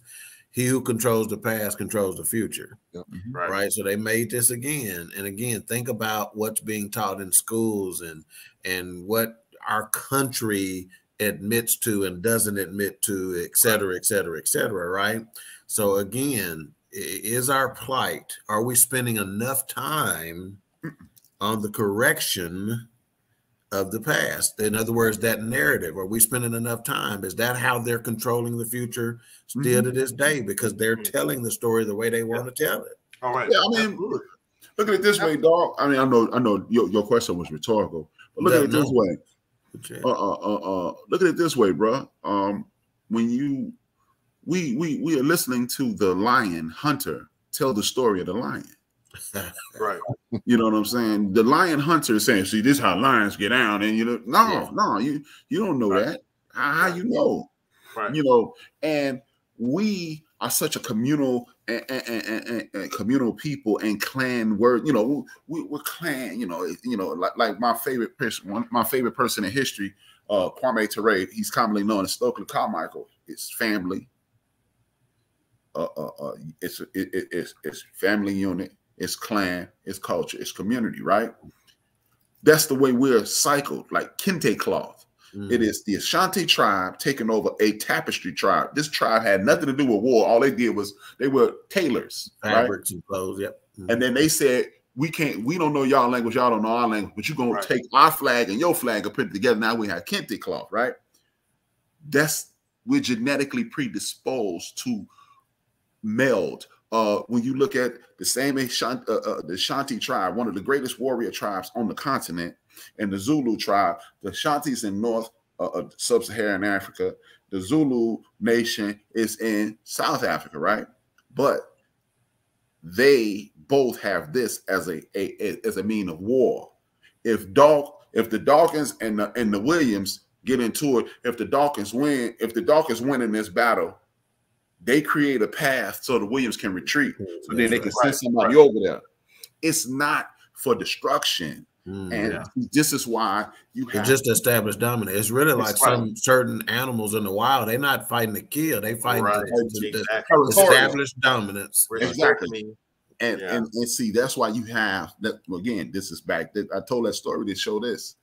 S2: He who controls the past controls the future. Mm-hmm.
S3: right.
S2: right so they made this again and again think about what's being taught in schools and and what our country admits to and doesn't admit to et cetera et cetera et cetera right so again is our plight are we spending enough time on the correction of the past in other words that narrative are we spending enough time is that how they're controlling the future still to this day because they're
S3: Mhm.
S2: telling the story the way they want to tell it
S3: All right.
S5: Yeah, I mean,
S3: Absolutely.
S5: Look at it this way, dog. I mean, I know, I know your, your question was rhetorical, but look
S2: No,
S5: at it this
S2: no.
S5: way.
S2: But yeah.
S5: Uh, uh, uh, uh, look at it this way, bro. Um, when you, we, we, we are listening to the lion hunter tell the story of the lion.
S3: right.
S5: You know what I'm saying? The lion hunter is saying, "See, this is how lions get down," and you know, no,
S2: Yeah.
S5: no, you you don't know
S3: Right.
S5: that. How, how you know?
S3: Right.
S5: You know, and we are such a communal and, and, and, communal people and clan word. You know, we, we're clan. You know, you know, like, like my favorite person, one my favorite person in history, uh, Kwame Ture. He's commonly known as Stokely Carmichael. It's family. Uh, uh, uh, it's it, it, it's it's family unit. It's clan. It's culture. It's community. Right. That's the way we're cycled, like kente cloth.
S2: Mm.
S5: It is the Ashanti tribe taking over a tapestry tribe. This tribe had nothing to do with war. All they did was they were tailors, right?
S2: fabrics and clothes. Yep. Mm.
S5: And then they said, "We can't. We don't know y'all language. Y'all don't know our language. But you're gonna
S3: Right.
S5: take our flag and your flag and put it together. Now we have kente cloth, right? That's we're genetically predisposed to meld. Uh, when you look at the same Ashanti, uh, uh, the Shanti tribe, one of the greatest warrior tribes on the continent, and the Zulu tribe, the Shantis in North uh, uh, Sub-Saharan Africa, the Zulu nation is in South Africa, right? But they both have this as a, a, a- as a mean of war. If Dawk, if the Dawkins and the and the Williams get into it, if the Dawkins win, if the Dawkins win in this battle, they create a path so the Williams can retreat. So then they can send somebody over there. It's not for destruction.
S2: Mm.
S5: And
S3: Yeah.
S5: this is why you have
S2: just established dominance. It's really like
S3: It's right.
S2: some certain animals in the wild. They're not fighting to kill. They fighting
S3: Right.
S2: to, to- to
S3: Exactly.
S5: territorial.
S2: establish dominance.
S3: Exactly.
S5: And,
S3: Yeah.
S5: and and see, that's why you have that again. This is back. That I told that story to show this.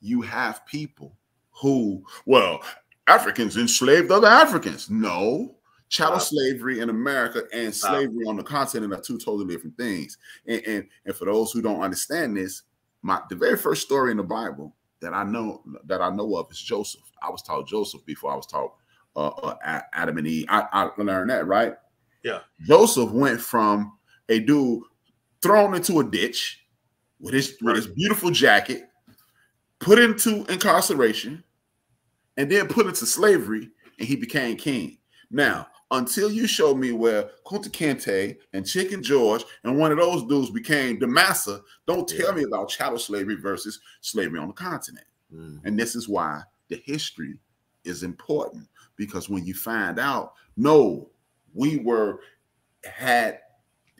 S5: You have people who, well, Africans enslaved other Africans. No, chattel
S3: Stop.
S5: slavery in America and
S3: Stop.
S5: slavery on the continent are two totally different things. And, and and for those who don't understand this, my the very first story in the Bible that I know that I know of is Joseph. I was taught Joseph before I was taught uh, uh, Adam and Eve. I, I learned that right.
S3: Yeah.
S5: Joseph went from a dude thrown into a ditch, with his with his beautiful jacket, put into incarceration, and then put into slavery, and he became king. Now, until you show me where Kunta Kinte and Chicken George and one of those dudes became the massa, don't tell me about chattel slavery versus slavery on the continent.
S2: Mhm.
S5: And this is why the history is important because when you find out, no, we were had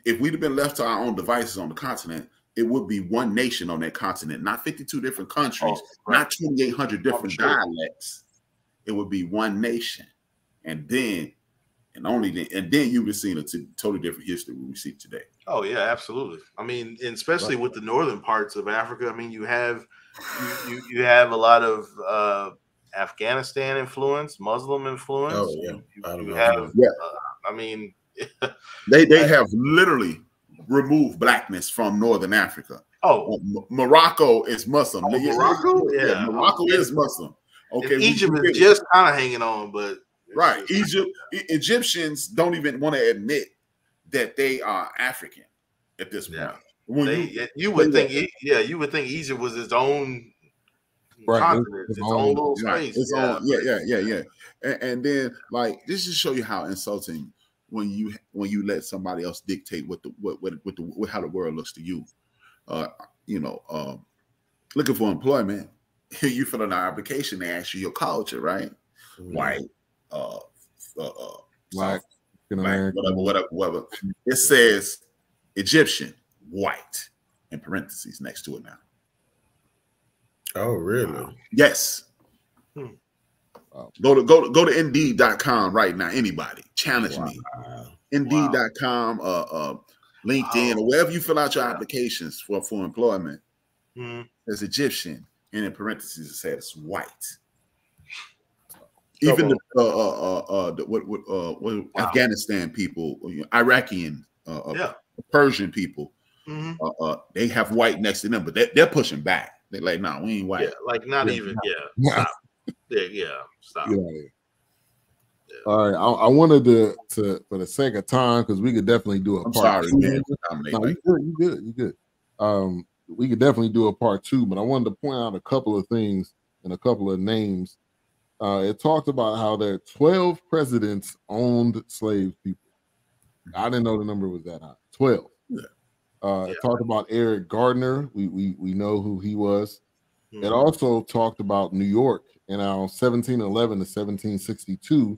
S5: if we'd have been left to our own devices on the continent, it would be one nation on that continent, not 52 different countries,
S3: Oh, right.
S5: not 2,800 different
S3: sure.
S5: dialects. It would be one nation. And then, and only then, and then you would have seen a t- totally different history we see today.
S3: Oh yeah, absolutely. I mean, and especially with the northern parts of Africa. I mean, you have you you, you have a lot of uh, Afghanistan influence, Muslim influence.
S2: Oh, yeah.
S3: You,
S2: I don't
S3: you
S2: know.
S3: have.
S5: Yeah.
S3: Uh, I mean,
S5: They they have literally removed blackness from Northern Africa.
S3: oh,
S5: M- Morocco is Muslim.
S3: Oh,
S5: Yeah,
S3: Morocco? Yeah.
S5: Morocco is Muslim. Okay,
S3: Egypt is just kind of hanging on, but
S5: right. Egypt Egyptians don't even want to admit that they are African at this point.
S3: Yeah.
S5: When
S3: They,
S5: you,
S3: you would think, yeah, you would think Egypt was its own
S4: Right,
S3: continent,
S4: its
S3: its,
S4: own-
S3: own little space.
S5: it's
S3: yeah,
S5: on, yeah, yeah, yeah, yeah. And, and then like this just show you how insulting when you when you let somebody else dictate what the what what, what the what, how the world looks to you. Uh, you know, um, looking for employment. you fill in an application, they ask you your culture, right?
S2: Mhm.
S5: white, uh, uh, uh
S4: Black,
S5: South, black, whatever, whatever, whatever. It says Egyptian, white, in parentheses next to it now.
S2: Oh, really?
S5: Yes.
S3: Hmm.
S4: Wow.
S5: Go to go to go to indeed.com right now. Anybody challenge me.
S2: Wow.
S5: Indeed.com, uh, uh, LinkedIn,
S3: Wow.
S5: or wherever you fill out your applications for, for employment.
S3: Mhm.
S5: There's Egyptian, and in parentheses it says white. Even the uh, uh, uh, uh, the, what, what, uh, what Afghanistan people, you know, Iraqian, uh, uh,
S3: Yeah.
S5: Persian people,
S3: Mhm.
S5: uh, uh, they have white next to them, but they, they're pushing back. They're like, "No, we ain't white."
S3: Yeah, like not
S5: Yeah.
S3: even. Yeah,
S4: Yeah.
S3: stop. Yeah, yeah, stop.
S4: Get out of here. All right, I, I wanted to, to for the sake of time because we could definitely do a
S5: I'm
S4: part
S5: sorry,
S4: two.
S5: man.
S4: No,
S5: like
S4: you good, you good, you good. Um, we could definitely do a part two, but I wanted to point out a couple of things and a couple of names. Uh, it talked about how there 12 presidents owned slave people. I didn't know the number was that high. 12.
S5: Yeah.
S4: Uh,
S3: Yeah.
S4: It talked about Eric Garner. We, we we know who he was. It
S3: Mhm.
S4: also talked about New York in our 1711 to 1762.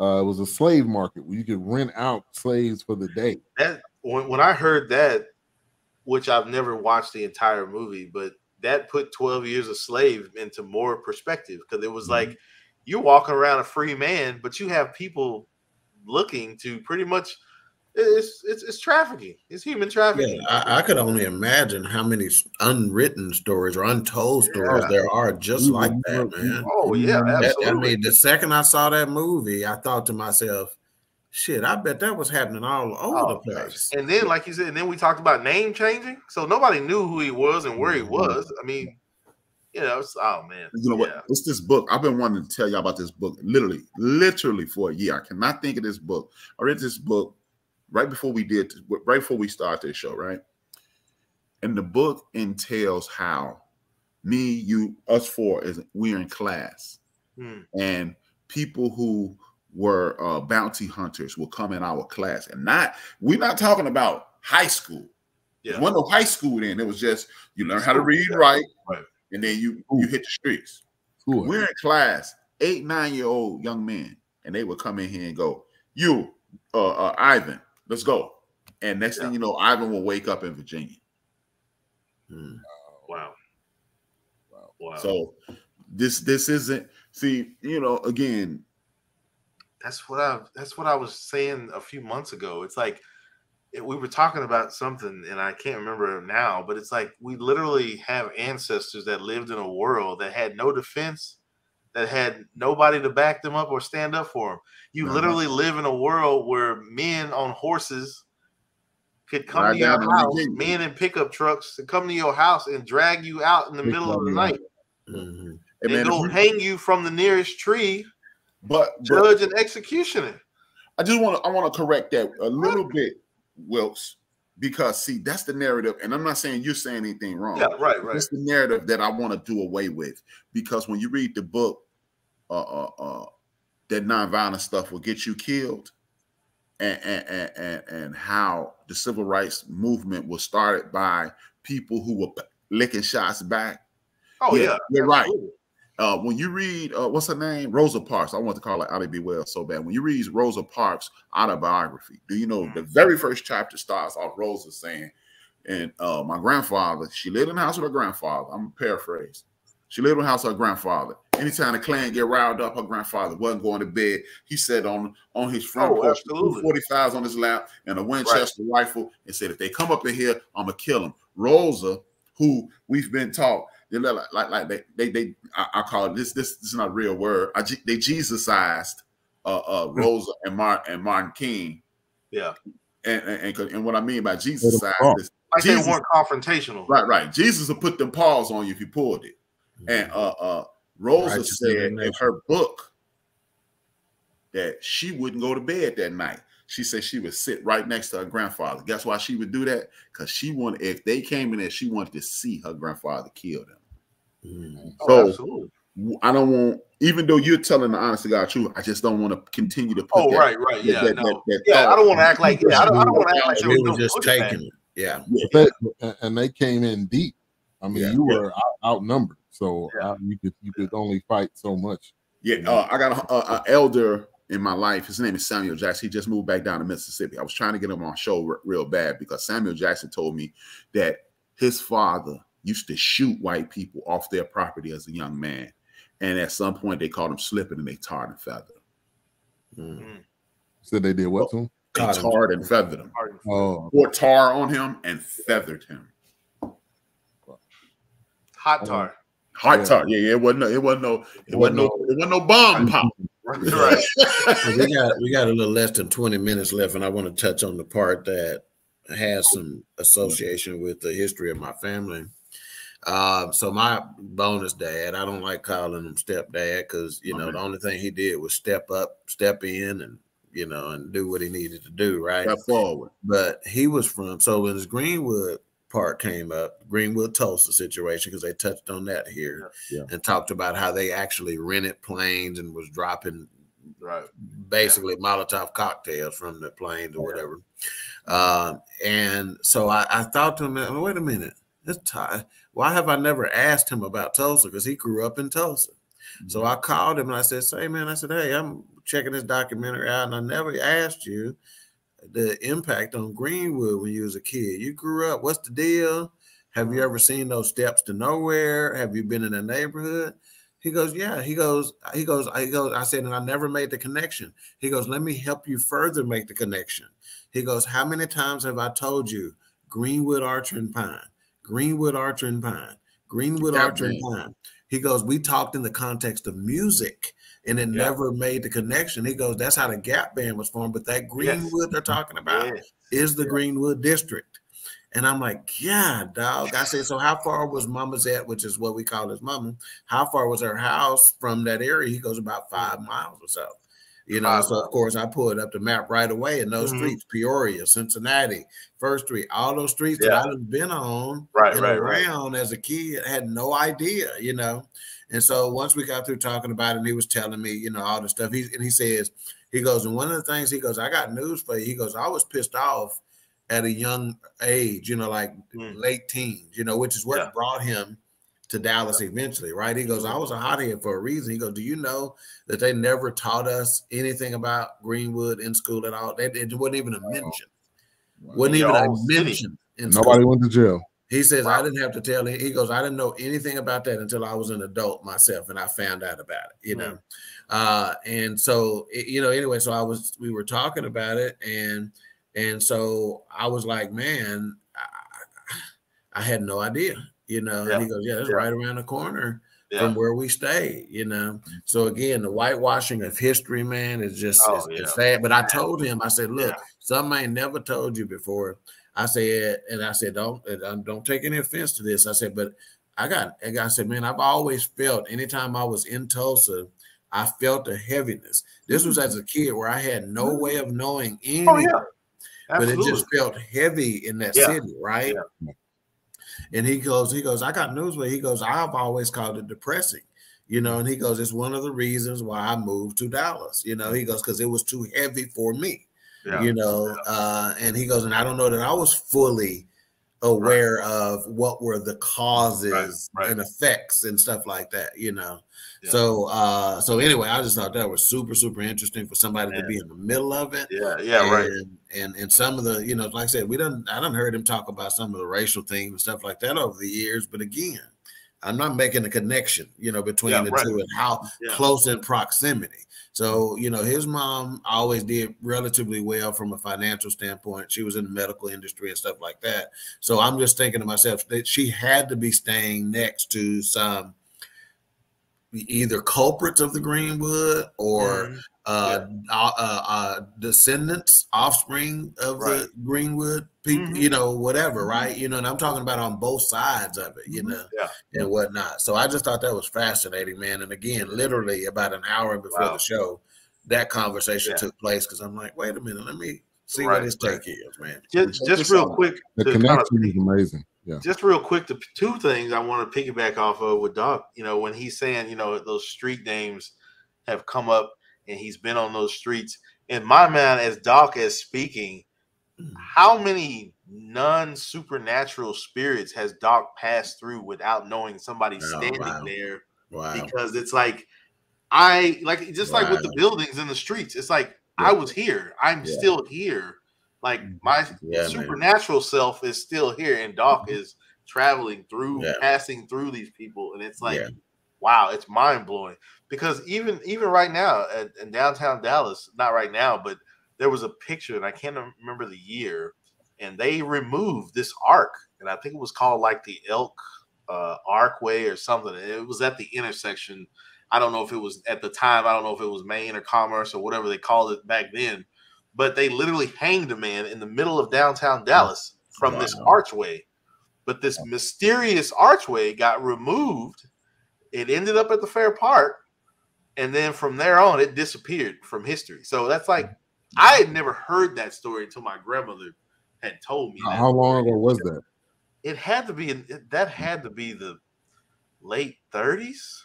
S4: Uh, it was a slave market where you could rent out slaves for the day.
S3: that when, when I heard that, which I've never watched the entire movie, but that put 12 years a slave into more perspective because it was mm-hmm. like you're walking around a free man, but you have people looking to pretty much it's it's, it's trafficking. It's human trafficking.
S2: Yeah, I, I could only imagine how many unwritten stories or untold stories
S3: Yeah.
S2: there are just
S4: We
S2: like that, man.
S3: Oh yeah,
S2: mm-hmm.
S3: That-
S2: I mean, the second I saw that movie, I thought to myself, "Shit, I bet that was happening all over
S3: Oh,
S2: the place."
S3: And then, like you said, and then we talked about name changing. So nobody knew who he was and where he
S2: Mhm.
S3: was. I mean, you know, it's, oh man.
S5: You know what?
S3: Yeah.
S5: It's this book. I've been wanting to tell y'all about this book literally, literally for a year. I cannot think of this book. I read this book right before we did, right before we started this show, right? And the book entails how me, you, us four, is we're in class,
S3: Hmm.
S5: and people who were uh, bounty hunters will come in our class, and not we're not talking about high school.
S3: Yeah.
S5: It wasn't no high school then. It was just you learn how to read,
S3: yeah.
S5: write,
S3: Right.
S5: and then you you hit the streets.
S4: Cool.
S5: We're in class, eight, nine year old young men, and they would come in here and go, You, uh, uh Ivan, let's go. And next thing you know, Ivan will wake up in Virginia.
S2: Hmm.
S3: Wow.
S4: Wow.
S3: Wow.
S5: So this this isn't see, you know, again,
S3: that's what I that's what I was saying a few months ago. It's like it, we were talking about something and I can't remember now, but it's like we literally have ancestors that lived in a world that had no defense, that had nobody to back them up or stand up for them. You
S5: Uh-huh.
S3: literally live in a world where men on horses could come to your house,
S5: Virginia.
S3: men in pickup trucks to come to your house and drag you out in the
S4: Big
S3: middle of the night
S2: Mhm.
S5: and
S3: and
S5: man,
S3: go hang you from the nearest tree,
S5: but, but
S3: judge and executioner.
S5: I just want to I want to correct that a little bit, Wilkes. because see, that's the narrative, and I'm not saying you're saying anything wrong.
S3: Yeah, right, right.
S5: It's the narrative that I want to do away with because when you read the book, uh, uh, uh, that nonviolent stuff will get you killed, and and and and, and how the civil rights movement was started by people who were licking shots back.
S3: Oh
S5: Yeah,
S3: yeah,
S5: you're right.
S3: absolutely.
S5: Uh, when you read uh, what's her name, Rosa Parks, I want to call her Ida B. Wells so bad. When you read Rosa Parks' autobiography, do you know the very first chapter starts off Rosa saying, "And uh, my grandfather, she lived in the house with her grandfather. I'm gonna paraphrase. She lived in the house with her grandfather. Anytime the clan get riled up, her grandfather wasn't going to bed. He sat on on his front
S3: Oh,
S5: porch,
S3: absolutely.
S5: 45s on his lap, and a Winchester rifle, and said, "If they come up in here, I'm gonna kill them." Rosa, who we've been taught, they look like like, like they they, they I, I call it this this this is not a real word. I, Je- they Jesusized uh, uh, Rosa and Martin and Martin King,
S3: Yeah,
S5: and and, and, 'cause- and what I mean by Jesusized
S4: cross.
S5: is
S3: like
S5: Jesus-
S3: they weren't confrontational.
S5: right, right. Jesus will put them paws on you if you pulled it. And uh uh Rosa
S2: Righteous
S5: said in
S2: indignation.
S5: her book that she wouldn't go to bed that night. She said she would sit right next to her grandfather. Guess why she would do that? Because she wanted, if they came in there, she wanted to see her grandfather kill them.
S2: Mhm.
S3: Oh,
S5: So
S3: absolutely.
S5: I don't want, even though you're telling the honest to God truth, I just don't want to continue to put
S3: Oh,
S5: that,
S3: right, right.
S5: that-
S3: Yeah,
S5: that-
S3: no.
S5: that- that
S3: yeah. I don't want to act like. Yeah, I don't, I don't want to act like
S2: He
S3: they were
S2: just taking it. Yeah.
S5: Yeah.
S4: They- and- and they came in deep. I mean,
S2: Yeah.
S4: you were out, outnumbered, so
S3: Yeah.
S4: uh, you could you could only fight so much.
S5: Yeah, uh, I got a, a, a elder in my life. His name is Samuel Jackson. He just moved back down to Mississippi. I was trying to get him on show r- real bad because Samuel Jackson told me that his father used to shoot white people off their property as a young man, and at some point they caught him slipping and they tarred and feathered him.
S2: Mm.
S4: Said they did what to him?
S5: They tarred and feathered him.
S4: Oh,
S5: Poured tar on him and feathered him.
S3: Hot tar.
S5: Hot
S4: Yeah.
S5: tar. Yeah, yeah. It wasn't. No, it wasn't no. It wasn't no. It wasn't no bomb pop.
S3: right.
S2: we got we got a little less than 20 minutes left, and I want to touch on the part that has some association with the history of my family. Uh, so my bonus dad, I don't like calling him stepdad because you know
S5: Okay.
S2: the only thing he did was step up, step in, and you know, and do what he needed to do, right?
S5: Step forward.
S2: But he was from so when his Greenwood part came up, Greenwood Tulsa situation, because they touched on that here
S4: Yeah.
S2: and talked about how they actually rented planes and was dropping
S3: Right.
S2: basically Molotov cocktails from the planes or whatever. Uh, and so I, I thought to him, wait a minute, this Ty, why have I never asked him about Tulsa? Because he grew up in Tulsa. So mm-hmm. I called him and I said, say, man, I said, hey, I'm checking this documentary out and I never asked you the impact on Greenwood when you was a kid. You grew up, what's the deal? Have you mm-hmm. ever seen those steps to nowhere? Have you been in a neighborhood? He goes, yeah. He goes, he goes, he goes. I said, and I never made the connection. He goes, let me help you further make the connection. He goes, how many times have I told you Greenwood, Archer, and Pine, Greenwood, Archer, and Pine, Greenwood,
S5: Yeah,
S2: Archer, and Pine? He goes, we talked in the context of music, and it
S3: Yeah.
S2: never made the connection. He goes, that's how the Gap Band was formed, but that Greenwood they're talking about
S3: Yeah.
S2: is the Greenwood district. And I'm like, yeah, dog. I said, so how far was Mama's at, which is what we call his mama? How far was her house from that area? He goes about five miles or so. You know, so of course I pulled up the map right away and those
S3: Mhm.
S2: streets, Peoria, Cincinnati, First Street, all those streets
S3: Yeah.
S2: that I've been on
S3: Right, right, right.
S2: around as a kid, I had no idea, you know. And so once we got through talking about it, and he was telling me, you know, all the stuff. He and he says, he goes, and one of the things he goes, I got news for you. He goes, I was pissed off at a young age, you know, like
S3: Mm.
S2: late teens, you know, which is what
S3: Yeah.
S2: brought him to Dallas eventually, right? He goes, I was a hothead for a reason. He goes, Do you know that they never taught us anything about Greenwood in school at all? They, it wasn't even a mention. Wasn't even a mention. In
S4: nobody
S2: school.
S4: went to jail.
S2: He says, I didn't have to tell him. He goes, I didn't know anything about that until I was an adult myself and I found out about it, you know. Uh, and so, it- you know, anyway, so I was, we were talking about it and, and so I was like, man, I, I had no idea, you know.
S3: Yeah.
S2: And he goes, yeah, it's
S3: Yeah.
S2: right around the corner
S3: Yeah.
S2: from where we stay, you know. Mm-hmm. So again, the whitewashing of history, man, is just
S3: Oh,
S2: it's, it's sad. But I told him, I said, look,
S3: Yeah.
S2: something I ain't never told you before. I said, and I said, don't um, don't take any offense to this. I said, but I got, and I said, man, I've always felt anytime I was in Tulsa, I felt a heaviness. This was mm. as a kid where I had no mm. way of knowing anything.
S3: Oh yeah.
S2: but it just felt heavy in that
S3: Yeah.
S2: city, right? And he goes, he goes, I got news for you. He goes, I've always called it depressing, you know. And he goes, it's one of the reasons why I moved to Dallas, you know. He goes, because it was too heavy for me,
S3: yeah.
S2: you know. Uh, and he goes, and I don't know that I was fully aware of what were the causes
S3: right.
S2: and effects and stuff like that, you know.
S3: Yeah.
S2: So, uh, so anyway, I just thought that was super, super interesting for somebody to be in the middle of it
S3: yeah, yeah, right.
S2: and, and and some of the you know like i said we done i done heard him talk about some of the racial things and stuff like that over the years but again i'm not making a connection you know between
S3: Yeah,
S2: the
S3: right.
S2: two and how
S3: Yeah.
S2: close in proximity so you know his mom always did relatively well from a financial standpoint she was in the medical industry and stuff like that so i'm just thinking to myself that she had to be staying next to some either culprits of the greenwood or
S3: Mhm.
S2: uh, uh, uh, descendants, offspring of the Greenwood people,
S3: Mhm.
S2: you know, whatever, right? You know, and I'm talking about on both sides of it, you know,
S3: Mm-hmm. Yeah.
S2: and whatnot. So I just thought that was fascinating, man. And again, literally about an hour before
S3: Wow.
S2: the show, that conversation
S3: Yeah.
S2: took place because I'm like, wait a minute, let me see
S3: Right,
S2: what his
S3: right.
S2: take is, man.
S3: Just, just real quick.
S4: The
S3: to kind of
S4: connection is amazing. Yeah.
S3: just real quick, the two things I want to piggyback off of with Doc, you know, when he's saying, you know, those street names have come up and he's been on those streets. In my mind, as Doc is speaking, how many non supernatural spirits has Doc passed through without knowing somebody
S2: Oh,
S3: standing
S2: wow.
S3: there?
S2: Wow.
S3: Because it's like, I like just like with the buildings in the streets, it's like I was here, I'm
S2: Yeah.
S3: still here. Like my
S2: Yeah, man.
S3: supernatural self is still here, and Doc is traveling through,
S2: Yeah.
S3: passing through these people, and it's like, wow, it's mind blowing. Because even even right now at, in downtown Dallas, not right now, but there was a picture, and I can't remember the year, and they removed this arc, and I think it was called like the Elk uh, Arcway or something. It was at the intersection. I don't know if it was at the time. I don't know if it was Main or Commerce or whatever they called it back then. But they literally hanged a man in the middle of downtown Dallas from this archway. But this mysterious archway got removed. It ended up at the Fair Park, and then from there on, it disappeared from history. So that's like I had never heard that story until my grandmother had told me.
S4: How long ago was that?
S3: It had to be that had to be the late 30s,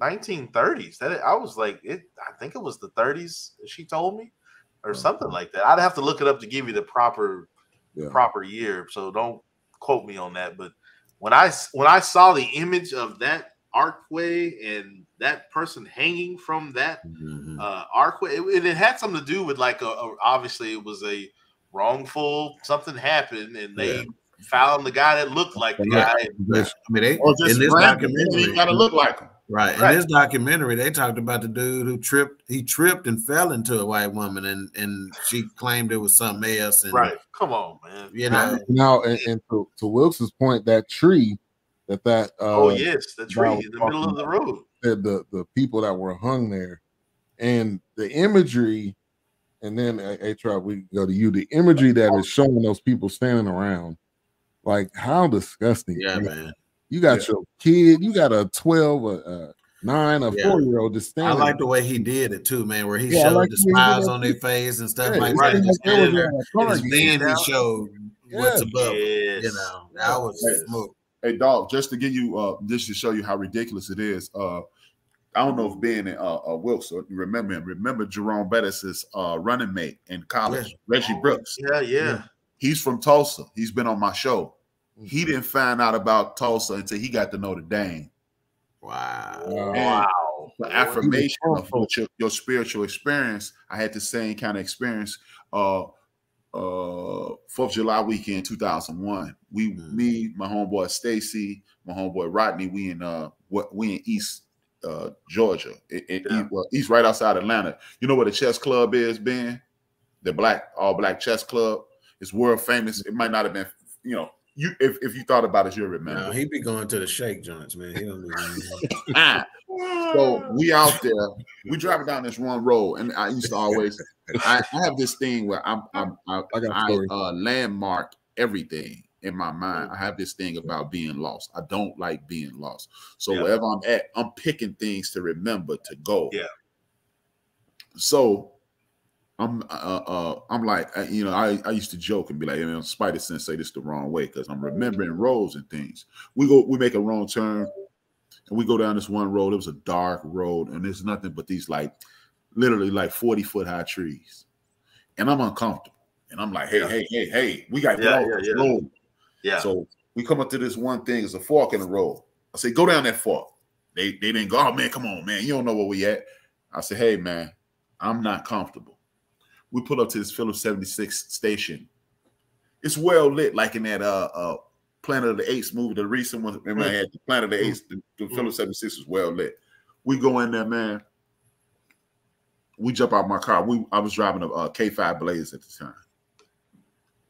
S3: 1930s. That I was like it. I think it was the 30s. She told me, or something like that. I'd have to look it up to give you the proper
S4: Yeah.
S3: proper year. So don't quote me on that. But when I when I saw the image of that archway and that person hanging from that
S2: Mhm.
S3: uh archway it, it had something to do with like a, a- obviously it was a wrongful something happened and they
S2: Yeah.
S3: found the guy that looked like the
S2: Yeah.
S3: guy
S2: I mean, they,
S5: Or just
S2: in this documentary,
S5: you gotta look like them.
S2: Right. In
S3: Right.
S2: this documentary, they talked about the dude who tripped. He tripped and fell into a white woman, and and she claimed it was something else. And
S3: right come on man
S2: you know,
S4: Now, and, and to, to Wilkes's point, that tree that that uh,
S3: oh yes the tree in the middle of the road
S4: the, the the people that were hung there, and the imagery, and then a, a tribe we go to you. The imagery that is showing those people standing around, like how disgusting.
S2: yeah,
S4: man.
S2: man.
S4: You got your kid, you got a twelve, a, a nine, a
S2: Yeah.
S4: four year old to
S2: stand.
S4: I
S2: like the way he did it too, man. Where he
S4: Yeah,
S2: showed
S4: like
S2: the
S4: the way he did
S2: smiles on their face and stuff
S4: Yeah,
S2: like
S4: it's
S3: right.
S2: that.
S4: like
S2: Just
S4: they was
S2: standing there,
S4: in a
S2: and
S4: car
S2: his
S4: game.
S2: he showed what's above.
S3: yes
S2: You know, that was
S3: Yes.
S2: smooth.
S5: Hey, dog, just to give you, uh, just to show you how ridiculous it is. Uh, I don't know if Ben and uh, uh Wilkes or remember him. Remember Jerome Bettis's uh running mate in college, Reggie Brooks.
S3: yeah yeah
S5: He's from Tulsa. He's been on my show. He didn't find out about Tulsa until he got to Notre Dame.
S2: Wow.
S4: Wow.
S5: And
S3: wow
S5: the affirmation of your, your spiritual experience. I had the same kind of experience. Uh, uh, Fourth of July weekend, two thousand one. We,
S2: Mhm.
S5: me, my homeboy Stacy, my homeboy Rodney. We in uh, what we in East uh Georgia, in, in
S3: Yeah.
S5: East, well, East right outside Atlanta. You know where the chess club is, Ben? The black all black chess club. It's world famous. It might not have been, you know, you if, if you thought about it, you'll remember.
S2: No, he be going to the shake joints, man. He don't be
S5: Ah. So we out there, we driving down this one road, and I used to always, I, I have this thing where I'm, I'm I,
S4: I got a
S5: I
S4: story.
S5: uh, landmark everything in my mind. I have this thing about being lost. I don't like being lost. So
S3: Yeah.
S5: wherever I'm at, I'm picking things to remember to go.
S3: Yeah.
S5: So I'm uh, uh I'm like uh, you know I, I used to joke and be like, you know, Spider Sense say this the wrong way because I'm remembering roads and things. We go we make a wrong turn and we go down this one road. It was a dark road and there's nothing but these like literally like 40 foot high trees, and I'm uncomfortable. And I'm like, hey, hey, hey, hey, we got to
S3: Yeah,
S5: get off
S3: yeah,
S5: this
S3: yeah.
S5: road.
S3: Yeah.
S5: So we come up to this one thing, it's a fork in the road. I say, go down that fork. They they didn't go, oh man, come on, man. You don't know where we at. I said, hey man, I'm not comfortable. We pull up to this Phillips 76 station. It's well lit, like in that uh uh Planet of the Apes movie, the recent one. Remember, I had the Planet of the Apes, the, the Phillips 76 was well lit. We go in there, man. We jump out my car. We I was driving a, uh K5 Blaze at the time.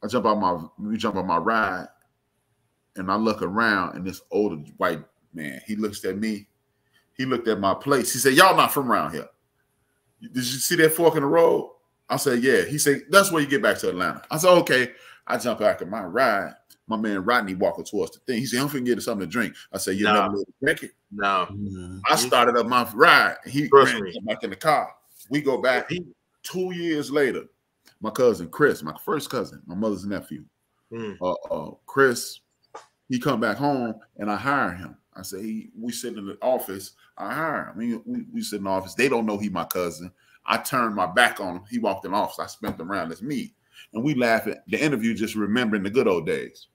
S5: I jump out my we jump on my ride, and I look around, and this older white man, he looks at me. He looked at my place. He said, "Y'all not from around here. Did you see that fork in the road?" I said, "Yeah." He said, "That's where you get back to Atlanta." I said, "Okay." I jump back in my ride. My man Rodney walking towards the thing. He said, "I'm finna get us something to drink." I said, "You
S3: Nah.
S5: never drink it."
S3: No.
S5: I started up my ride. He ran
S3: me.
S5: back in the car. We go back
S3: He-
S5: two years later. My cousin Chris, my first cousin, my mother's nephew,
S3: Mm.
S5: uh, uh, Chris, he come back home and I hire him. I say, he, we sit in the office. I hire him. We, we, we sit in the office. They don't know he my cousin. I turned my back on him. He walked in the office. I spent around as me. And we laugh at the interview, just remembering the good old days.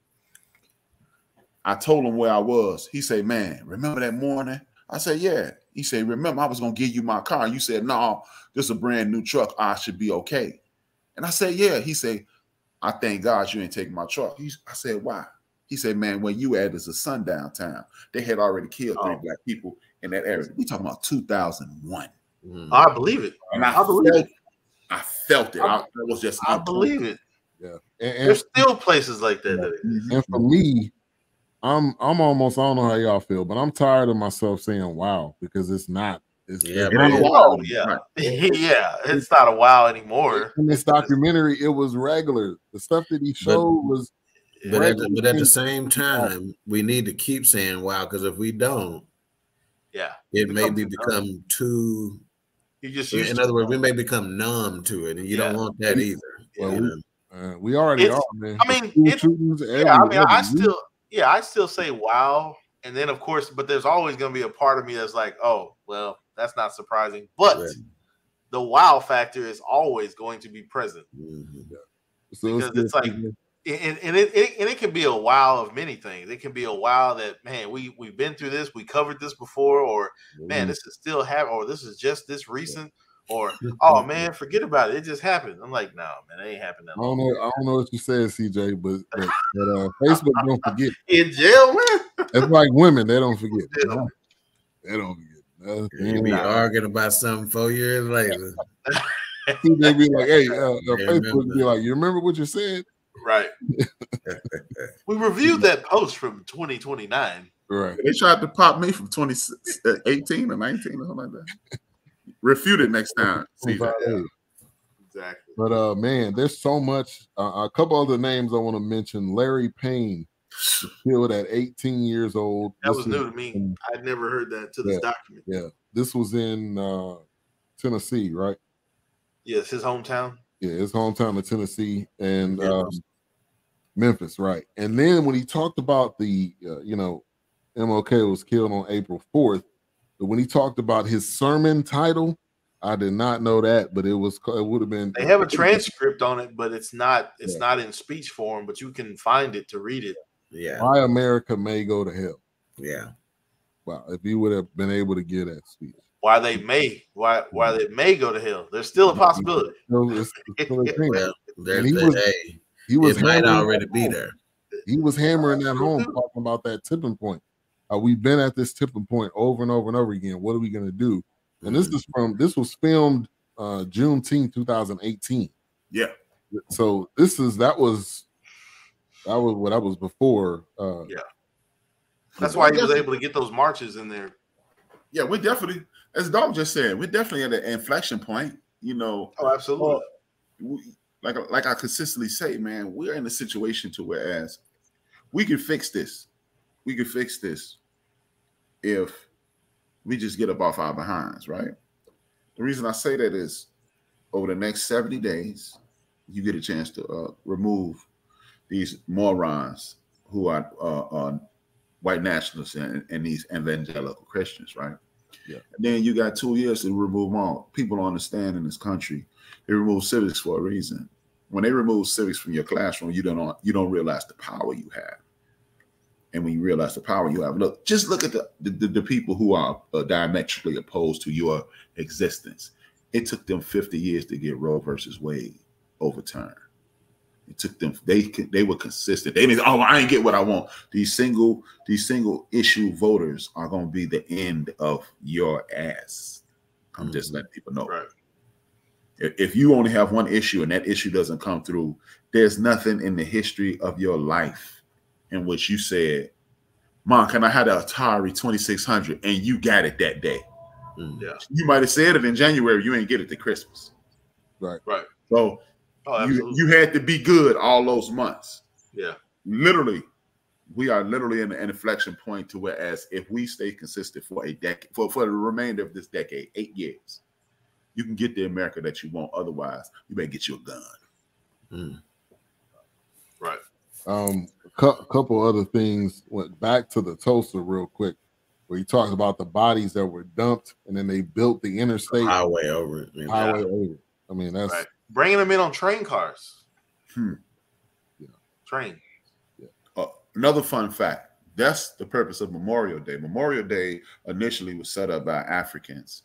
S5: I told him where I was. He said, man, remember that morning? I said, yeah. He said, remember, I was going to give you my car. You said, no, this is a brand new truck. I should be okay. And I said, yeah. He said, I thank God you ain't taking my truck. He, I said, why? He said, man, where you at is a sundown town. They had already killed three
S3: Oh.
S5: black people in that area. We talking about 2001.
S2: Mhm.
S3: I believe it.
S5: And I,
S3: I believe
S5: felt,
S3: it.
S5: I felt it. I, I was just
S3: I believe it.
S4: Yeah, and, and,
S3: There's still places like that. that
S4: and for me, I'm I'm almost I don't know how y'all feel, but I'm tired of myself saying "wow" because it's not. It's,
S2: Yeah,
S4: it's
S5: It
S4: not
S5: ain't
S4: a-
S5: wow.
S3: yeah. Yeah. It's not a wow anymore.
S4: in this documentary, it was regular. The stuff that he showed was
S2: But at, the, but at the same time, we need to keep saying wow because if we don't,
S3: Yeah.
S2: it may be
S3: a
S2: become too.
S3: You just
S2: In,
S3: used
S2: in
S3: to
S2: other words, we may become numb to it, and you don't want that either.
S4: Well,
S2: you
S4: we- uh, we already
S3: It's-
S4: are, man.
S3: I mean, it's- Yeah, I mean, I still, yeah, I still say wow, and then of course, but there's always going to be a part of me that's like, oh, well, that's not surprising, but
S2: Right.
S3: the wow factor is always going to be present,
S2: Mhm.
S4: So
S3: because it's like-
S4: still-
S3: and, and it, it and it can be a wow of many things. It can be a wow that man, we we've been through this, we covered this before, or man, this is still happening, or this is just this recent, or oh man, forget about it, it just happened. I'm like, no, man, it ain't happened
S4: I don't know. I don't know what you said, CJ, but but, but uh, Facebook don't forget.
S3: In jail, man.
S4: It's like women; they don't forget.
S3: Yeah.
S4: They don't forget. Uh,
S2: You be arguing about something four years later.
S4: they be like, "Hey, uh, uh, Facebook be like, you remember what you said?"
S3: Right. we reviewed that post from 2029.
S4: Right.
S5: They tried to pop me from 2018 or 19 or something like that. Refute it next time. See that.
S3: Exactly.
S4: But uh, man, there's so much. Uh, a couple other names I want to mention. Larry Payne killed at 18 years old.
S3: That
S4: This
S3: was
S4: is
S3: new to me.
S4: in-
S3: I'd never heard that to this
S4: Yeah.
S3: document.
S4: Yeah, this was in uh, Tennessee, right?
S3: Yes, his hometown.
S4: Yeah, his hometown of Tennessee and
S3: Memphis.
S4: um, Memphis, right? And then when he talked about the, uh, you know, MLK was killed on April 4th, but when he talked about his sermon title, I did not know that, but it was it would have been.
S3: They have a transcript on it, but it's not it's
S4: Yeah.
S3: not in speech form, but you can find it to read it.
S2: Yeah,
S4: Why America may go to hell.
S2: yeah.
S4: Wow, if he would have been able to get that speech,
S3: Why they may why why they may go to hell. There's still a possibility.
S4: No, it's- it's still a.
S2: Well, there's
S4: he was-
S2: hey,
S4: he was
S2: it might already be there.
S4: He was hammering that home, talking about that tipping point. Uh, we've been at this tipping point over and over and over again. What are we going to do? And this is from this was filmed uh Juneteenth 2018.
S5: Yeah.
S4: So this is that was that was what that was before. Uh,
S3: Yeah. That's why he was able to get those marches in there.
S5: Yeah, we definitely, as Dog just said, we're definitely at an inflection point. You know,
S3: Oh, absolutely.
S5: we, like like I consistently say, man, we're in a situation to where as we can fix this. We can fix this if we just get up off our behinds, right? The reason I say that is over the next 70 days, you get a chance to uh, remove these morons who are uh, uh, white nationalists and, and these evangelical Christians, right?
S4: Yeah.
S5: And then you got two years to remove all. People don't understand in this country. They remove civics for a reason. When they remove civics from your classroom, you don't you don't realize the power you have. And when you realize the power you have, look, just look at the the, the people who are uh, diametrically opposed to your existence. It took them 50 years to get Roe versus Wade overturned. It took them. They they were consistent. They didn't. Oh, I ain't get what I want. These single these single issue voters are going to be the end of your ass. I'm just letting people know.
S3: Right.
S5: If, if you only have one issue and that issue doesn't come through, there's nothing in the history of your life in which you said, "Mom, can I have the Atari 2600?" and you got it that day.
S2: Mm.
S3: Yeah.
S5: You might have said it in January. You ain't get it to Christmas.
S3: Right. Right.
S5: So
S3: Oh,
S5: you, you had to be good all those months.
S3: yeah.
S5: Literally, we are literally in an inflection point to whereas if we stay consistent for a decade, for, for the remainder of this decade, eight years, you can get the America that you want. Otherwise, you better get you a gun.
S2: Mm.
S3: Right.
S4: Um, a cou- couple other things. Went back to the Tulsa real quick, where he talks about the bodies that were dumped, and then they built the interstate
S2: Highway over it. you know.
S4: highway over. it. I mean, that's
S3: Right. Bringing them in on train cars.
S5: Hmm.
S4: Yeah.
S3: Train.
S5: Uh, another fun fact that's the purpose of Memorial Day. Memorial Day initially was set up by Africans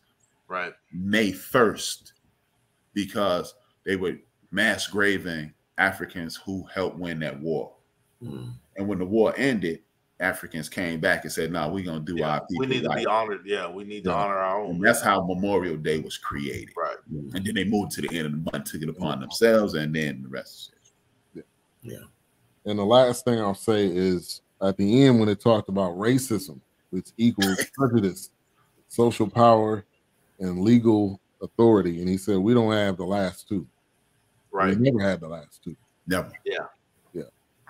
S3: Right.
S5: May 1st because they were mass graving Africans who helped win that war.
S2: Mm.
S5: And when the war ended, Africans came back and said, "No, we're gonna do
S3: Yeah.
S5: our people."
S3: We need to
S5: right."
S3: be honored. Yeah. We need to
S4: Yeah.
S3: honor our own.
S5: And that's how Memorial Day was created.
S3: Right.
S5: And then they moved to the end of the month, took it upon themselves, and then the rest. Yeah.
S4: And the last thing I'll say is at the end when it talked about racism, which equals prejudice, social power, and legal authority, and he said we don't have the last two.
S3: Right.
S4: We never had the last two.
S5: Never. Yeah. Yeah.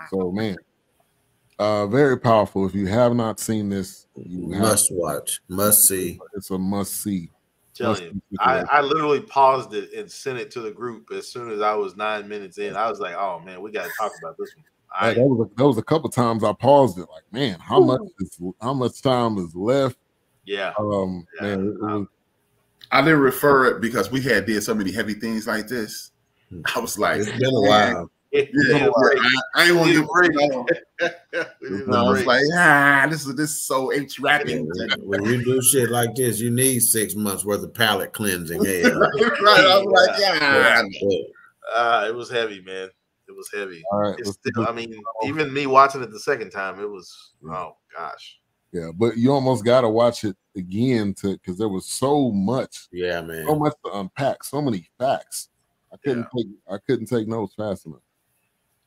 S4: So man, uh, very powerful. If you have not seen this, you have,
S2: Must watch, must see.
S4: it's a must see.
S3: Telling you. I, I literally paused it and sent it to the group as soon as I was nine minutes in. I was like, oh man, we got to talk about this one. I,
S4: that was a, that was a couple times I paused it. Like, man, how much is how much time is left?
S3: yeah.
S4: Um,
S3: Yeah,
S4: man, it was,
S5: I didn't refer it because we had did so many heavy things like this. I was like,
S2: It's been a while.
S5: Yeah,
S3: Yeah,
S5: yeah, I, I ain't want to
S3: We
S5: give
S3: break.
S5: no.
S3: We need a
S5: it's like ah, this is this is so H rapping.
S2: When you do shit like this, you need six months worth of palate cleansing. Yeah.
S5: right, I was like, yeah.
S3: Uh, it was heavy, man. It was heavy.
S4: all right.
S3: It's still, I mean, even me watching it the second time, it was oh gosh.
S4: Yeah, but you almost got to watch it again to because there was so much,
S2: Yeah, man.
S4: so much to unpack, so many facts. I couldn't take, I couldn't take notes fast enough.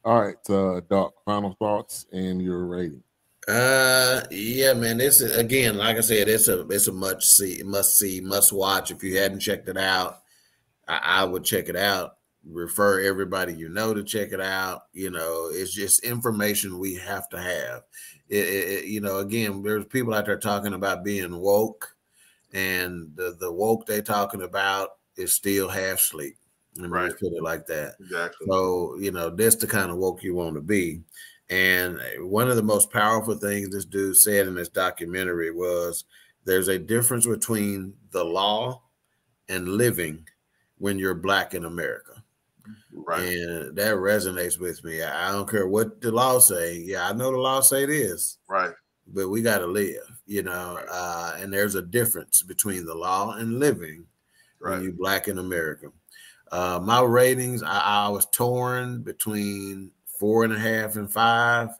S4: All right, uh, Doc, final thoughts and your rating.
S2: Uh, yeah, man. This is again, like I said, it's a it's a much see, must see, must watch. If you hadn't checked it out, I, I would check it out. Refer everybody you know to check it out. You know, it's just information we have to have. It, it, you know, again, there's people out there talking about being woke, and the the woke they're talking about is still half sleep. Let me just put it like that.
S3: Exactly.
S2: So, you know, that's the kind of woke you want to be. And one of the most powerful things this dude said in this documentary was there's a difference between the law and living when you're black in America.
S3: Right.
S2: And that resonates with me. I don't care what the law say. Yeah, I know the law say this,
S3: Right.
S2: but we got to live, you know. Uh, and there's a difference between the law and living when
S3: Right.
S2: you black in America. Uh, my ratings, I, I was torn between four and a half and five,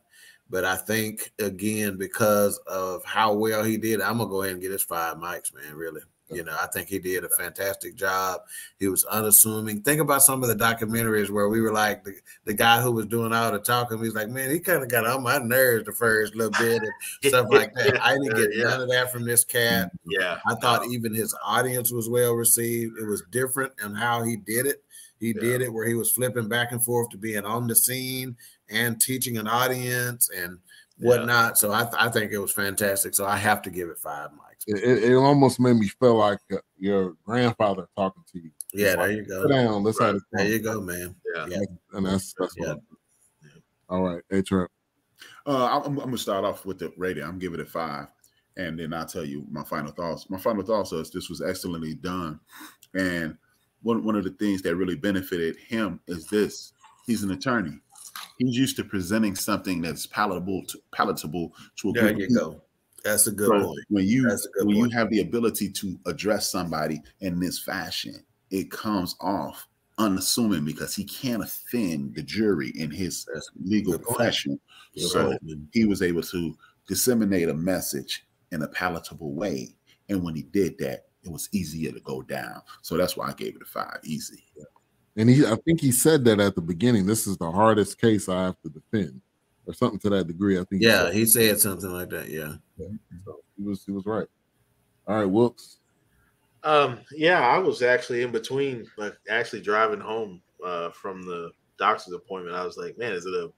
S2: but I think again because of how well he did, I'm gonna go ahead and get his five mics, man. Really, you know, I think he did a fantastic job. He was unassuming. Think about some of the documentaries where we were like the, the guy who was doing all the talking. He's like, man, he kind of got on my nerves the first little bit and stuff like that. I didn't get
S3: Yeah.
S2: none of that from this cat.
S3: Yeah.
S2: I thought even his audience was well received. It was different in how he did it. He
S3: Yeah.
S2: did it where he was flipping back and forth to being on the scene and teaching an audience and
S3: Yeah.
S2: whatnot. So I, th- I think it was fantastic. So I have to give it five mics.
S4: It, it, it almost made me feel like uh, your grandfather talking to you.
S2: Yeah, there you go.
S4: Sit down. Let's have it.
S2: There you go, man.
S3: Yeah.
S2: Yeah.
S4: And that's that's what
S2: Yeah.
S4: All right. Hey Trap.
S5: Uh, I'm, I'm gonna start off with the rating. I'm giving it a five, and then I'll tell you my final thoughts. My final thoughts is this was excellently done, and one one of the things that really benefited him is this: he's an attorney. He's used to presenting something that's palatable to palatable to a
S2: There
S5: group of
S2: you go. That's a good
S5: So
S2: point.
S5: when you
S2: That's a good
S5: when
S2: point.
S5: you have the ability to address somebody in this fashion, it comes off unassuming because he can't offend the jury in his
S2: That's
S5: legal
S2: good point.
S5: profession. So
S2: right.
S5: he was able to disseminate a message in a palatable way, and when he did that, it was easier to go down. So that's why I gave it a five. Easy.
S4: And he I think he said that at the beginning. This is the hardest case I have to defend, or something to that degree. I think he
S2: Yeah,
S4: said.
S2: he said something like that. Yeah.
S4: So he was he was right. All right, Wilkes.
S3: Um, yeah, I was actually in between, like actually driving home uh, from the doctor's appointment. I was like, man, is it a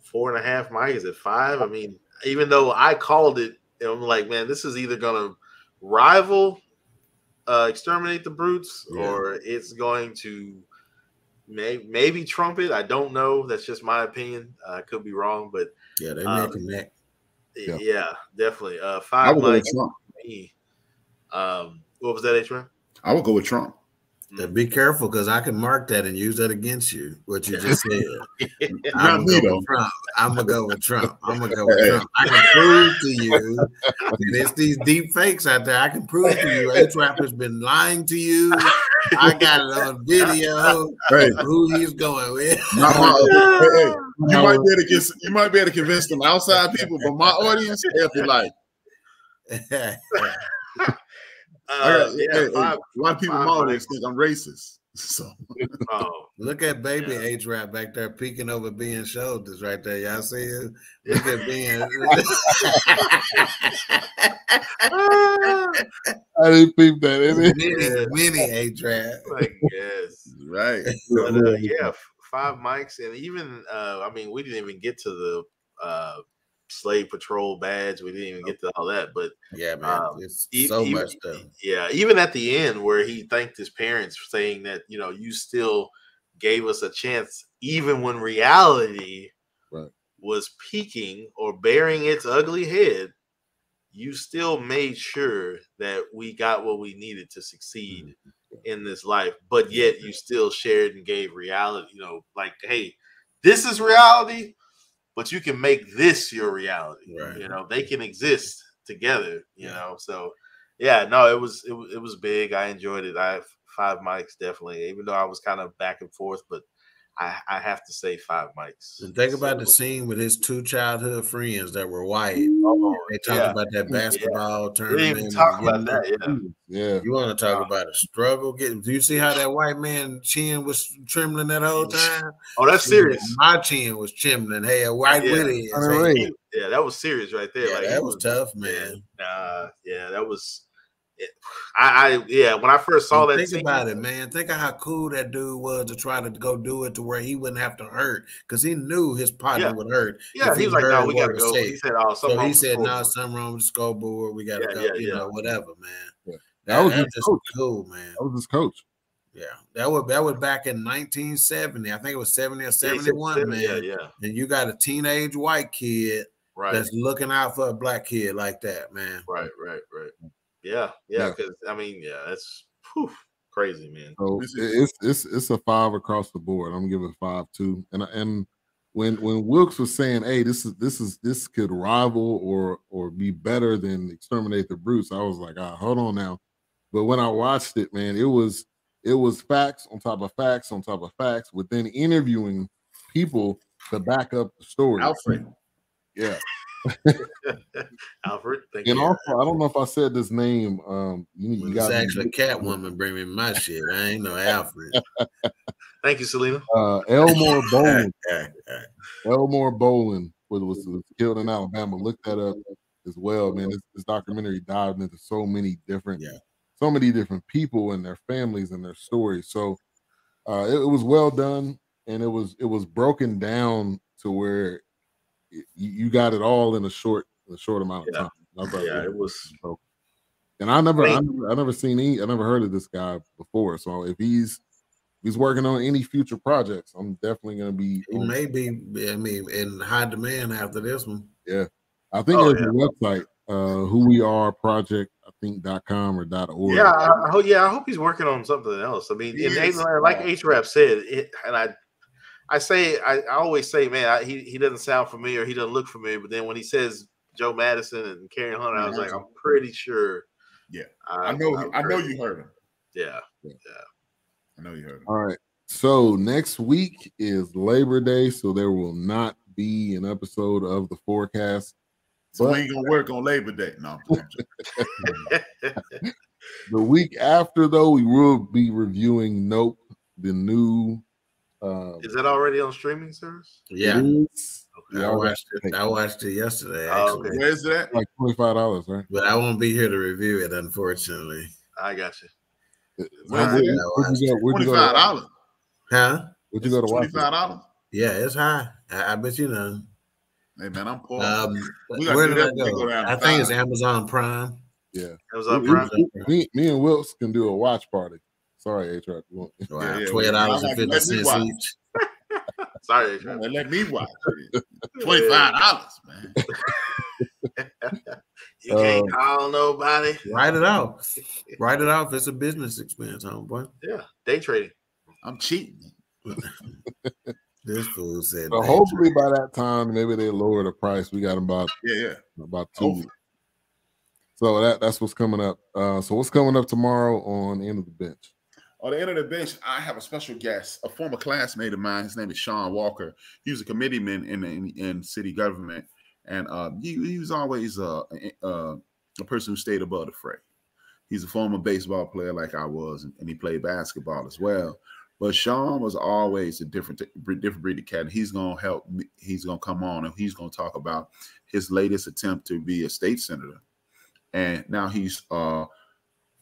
S3: four and a half mic? Is it five? I mean, even though I called it, I'm like, man, this is either gonna rival uh, exterminate the brutes,
S2: Yeah.
S3: or it's going to may- maybe trump it. I don't know. That's just my opinion. Uh, I could be wrong, but
S2: Yeah, they
S3: Um,
S2: may connect.
S3: yeah,
S4: Yeah.
S3: definitely. Uh,
S5: I
S3: five
S5: would go with Trump.
S3: Um, what was that, H-Man?
S5: I would go with Trump.
S2: Yeah, be careful because I can mark that and use that against you. What you just said.
S5: Not
S2: I'm gonna go with Trump. I'm gonna go with Trump. I'm gonna go with Trump. I can prove to you that it's these deep fakes out there. I can prove to you H Rap has been lying to you. I got it on video
S5: Hey,
S2: who he's going with.
S5: my, my- hey, hey, you might be able to get you might be able to convince them outside people, but my audience, they'll be like,
S3: Uh,
S5: got,
S3: yeah,
S5: hey, hey,
S3: five,
S5: a lot of people in my audience think I'm racist. So
S3: oh,
S2: Look at baby
S3: Yeah.
S2: H Rap back there peeking over Ben's shoulders right there. Y'all see it? Look at Ben.
S4: I didn't peep that. In it.
S2: mini, mini H Rap.
S3: I guess.
S5: right.
S3: But uh, yeah, five mics, and even uh, I mean, we didn't even get to the uh, slave patrol badge. We didn't even get to all that, but
S2: Yeah, man.
S3: Um,
S2: it's
S3: e-
S2: so
S3: even-
S2: much stuff.
S3: yeah, even at the end where he thanked his parents, saying that you know you still gave us a chance, even when reality
S4: Right.
S3: was peaking or bearing its ugly head. You still made sure that we got what we needed to succeed
S2: Mm-hmm.
S3: in this life, but yet you still shared and gave reality. You know, like, hey, this is reality, but you can make this your reality.
S2: Right.
S3: You know, they can exist together. You
S2: Yeah.
S3: know, so yeah, no, it was it, was- it was big. I enjoyed it. I have five mics definitely, even though I was kind of back and forth, but I I have to say five mics.
S2: And think about
S3: So-
S2: the scene with his two childhood friends that were white.
S3: Oh,
S2: They talked
S3: yeah.
S2: about that basketball
S3: We
S2: tournament.
S3: didn't even talk about that. Yeah.
S4: Yeah.
S2: You want to talk about a struggle? Get, do you see how that white man chin was trembling that whole time?
S3: Oh, that's serious.
S2: My chin was trembling. Hey, a white
S3: Yeah.
S2: with it. Hey,
S3: Yeah, that was serious right there.
S2: Yeah,
S3: like
S2: that
S3: he
S2: was tough, man.
S3: Nah, yeah, that was. It, I, I, yeah, when I first saw
S2: And
S3: that,
S2: think
S3: scene-
S2: about it, man. Think of how cool that dude was to try to go do it to where he wouldn't have to hurt because he knew his partner
S3: Yeah.
S2: would hurt.
S3: Yeah,
S2: if
S3: he was like, "No, we gotta
S2: was
S3: go."
S2: said.
S3: He said, "Oh, something
S2: So
S3: wrong
S2: he
S3: with the
S2: said, "No,
S3: scoreboard."
S2: something wrong with the scoreboard. We gotta
S3: Yeah,
S2: go.
S3: yeah,
S2: you
S3: yeah.
S2: know, whatever, man."
S4: Yeah.
S2: That,
S4: That was
S2: that
S4: his
S2: just
S4: coach.
S2: cool, man.
S4: that was his coach.
S2: Yeah, that was that was back in 1970. I think it was 70 or
S3: Yeah, he
S2: 71,
S3: seven,
S2: man.
S3: Yeah, yeah,
S2: And you got a teenage white kid
S3: right,
S2: that's looking out for a black kid like that, man.
S3: right, right, right. Yeah, yeah,
S4: Yeah.
S3: because I mean, yeah, that's whew, crazy, man.
S4: So
S5: This
S4: it-
S5: is-
S4: it's it's it's a five across the board. I'm giving five too. And and when when Wilkes was saying, "Hey, this is this is this could rival or or be better than Exterminate the Brutes," I was like, "Ah, hold on now." But when I watched it, man, it was it was facts on top of facts on top of facts, within interviewing people to back up the story.
S2: Alfred.
S4: Yeah.
S3: Alfred, thank
S4: And
S3: you.
S4: also, I don't know if I said this name. Um, you, you
S2: It's
S4: got
S2: actually Catwoman bringing my shit. I ain't no Alfred.
S3: Thank you, Selena.
S4: uh, Elmore Bolling. Elmore Bolling was, was, was killed in Alabama. Look that up as well, man. This, this documentary dived into so many different,
S2: Yeah.
S4: so many different people and their families and their stories. So uh, it, it was well done, and it was it was broken down to where y- you, you got it all in a short a short amount of
S3: Yeah.
S4: time. I thought
S3: Yeah,
S4: it
S3: it was.
S4: broke. And I never, I never, I never seen any, I never heard of this guy before. So if he's if he's working on any future projects, I'm definitely gonna be.
S2: He may be, I mean, in high demand after this one.
S4: Yeah, I think
S3: Oh,
S4: there's a website, uh, who we are project, I think dot com or dot org.
S3: Yeah, I, I hope. Yeah, I hope he's working on something else. I mean,
S5: He
S3: and like H Rap said, it, and I, I say, I, I always say, man, I, he he doesn't sound familiar. He doesn't look familiar. But then when he says Joe Madison and Karen Hunter, I was like, I'm pretty sure.
S5: Yeah.
S3: I,
S5: I know.
S3: I'm
S5: I know you heard him.
S3: Yeah, Yeah.
S5: I know you heard him.
S4: All right. So next week is Labor Day, so there will not be an episode of the Fourcast.
S5: So
S4: But-
S5: we ain't gonna work on Labor Day. No, I'm.
S4: The week after, though, we will be reviewing Nope, the new. Uh,
S3: is that already on streaming service?
S2: Yeah,
S4: is-
S2: I watched it. I watched it yesterday,
S3: Oh, okay.
S5: Where's that?
S4: like twenty five dollars, right?
S2: but I won't be here to review it, unfortunately.
S3: I got you.
S5: Where's
S4: Where'd
S5: it?
S4: you- you go- where'd you go to
S5: five
S4: watch it?
S5: dollars.
S2: Huh?
S4: Where'd you go to watch
S5: Twenty
S4: it?
S5: five dollars.
S2: Yeah, it's high. I, I bet you know.
S5: Hey man, I'm poor.
S2: Um, where did I
S5: that when we
S2: go?
S5: go
S2: I think it's. Amazon Prime.
S4: Yeah.
S3: It was on
S4: We-
S3: Prime.
S4: we- Me, me and Wilkes can do a watch party. Sorry, H Rap.
S2: Wow,
S5: yeah,
S2: twelve dollars
S5: yeah.
S2: and fifty cents each.
S3: Sorry, H-Rap.
S5: Man, let me watch. Twenty five dollars, man.
S3: You can't
S4: Uh,
S3: call nobody.
S2: Write it off. Write it off. It's a business expense, homeboy.
S3: Yeah, day trading.
S5: I'm cheating.
S2: This fool said.
S4: So
S2: they-
S4: hopefully by that time, maybe they lower the price. We got them about
S5: Yeah, yeah.
S4: about two.
S5: Hopefully.
S4: So that that's what's coming up. Uh, so what's coming up tomorrow on end of the bench?
S5: On the end of the bench, I have a special guest, a former classmate of mine. His name is Sean Walker. He was a committeeman in in, in city government, and uh, he, he was always uh, uh, a person who stayed above the fray. He's a former baseball player like I was, and, and he played basketball as well. But Sean was always a different different breed of cat. And he's gonna help. Me, he's gonna come on and he's gonna talk about his latest attempt to be a state senator, and now he's uh,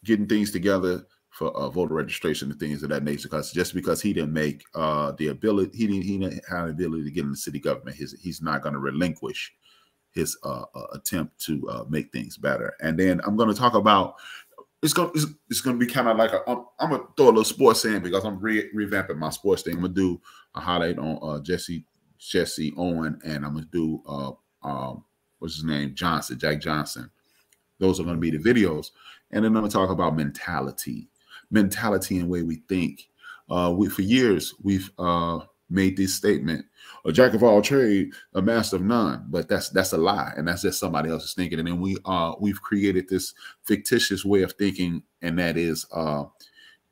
S5: getting things together for uh, voter registration and things of that nature. Because just because he didn't make uh, the ability, he didn't he didn't have the ability to get in the city government. His, he's not going to relinquish his uh, uh, attempt to uh, make things better. And then I'm going to talk about. It's going it's, it's going to be kind of like a. I'm, I'm to throw a little sports in because I'm re- revamping my sports thing. I'm going to do a highlight on uh, Jesse Jesse Owen, and I'm going to do uh, um, what's his name Johnson, Jack Johnson. Those are going to be the videos, and then I'm going to talk about mentality mentality and way we think. Uh, we for years we've uh, made this statement: "A jack of all trade, a master of none." But that's that's a lie, and that's just somebody else's thinking. And then we uh, we've created this fictitious way of thinking, and that is uh,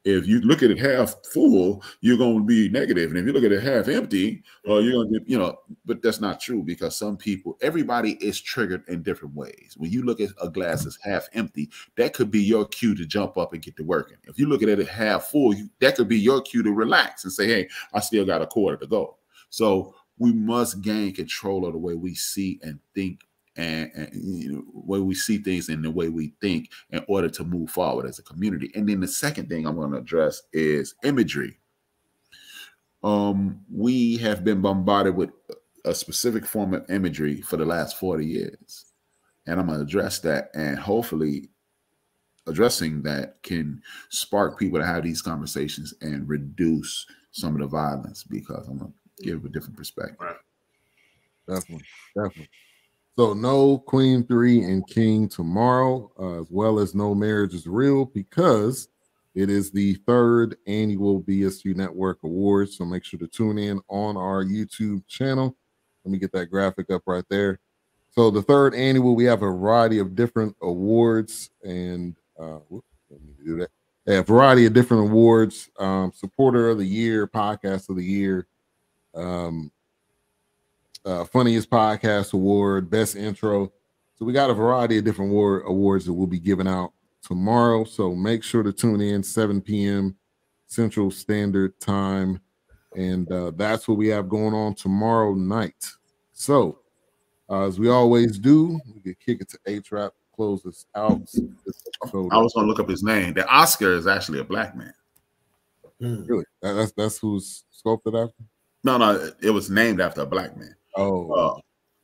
S5: if you look at it half full, you're going to be negative, and if you look at it half empty, uh, you're going to get you know. But that's not true because some people, everybody is triggered in different ways. When you look at a glass as half empty, that could be your cue to jump up and get to working. If you look at it half full, you, that could be your cue to relax and say, "Hey, I still got a quarter to go." So we must gain control of the way we see and think, and, and you know, way we see things and the way we think in order to move forward as a community. And then the second thing I'm going to address is imagery. Um, we have been bombarded with a specific form of imagery for the last 40 years. And I'm going to address that. And hopefully, addressing that can spark people to have these conversations and reduce some of the violence because I'm going to give a different perspective.
S3: Right.
S4: Definitely, definitely. So no Queen Three and King tomorrow, uh, as well as no Marriage is Real because it is the third annual BS3 Network Awards. So make sure to tune in on our YouTube channel. Let me get that graphic up right there. So the third annual, we have a variety of different awards, and uh, whoops, let me do that. A variety of different awards: um, Supporter of the Year, Podcast of the Year, um, uh, funniest podcast award, best intro. So we got a variety of different award, awards that we'll be giving out tomorrow. So make sure to tune in 7 p.m. Central Standard Time, and uh, that's what we have going on tomorrow night. So uh, as we always do, we can kick it to H Rap, close this out. So,
S5: I was going to look up his name. The Oscar is actually a black man.
S2: Hmm.
S4: really, that- that's that's who's sculpted after.
S5: No, no, it was named after a black man.
S4: Oh,
S5: Uh,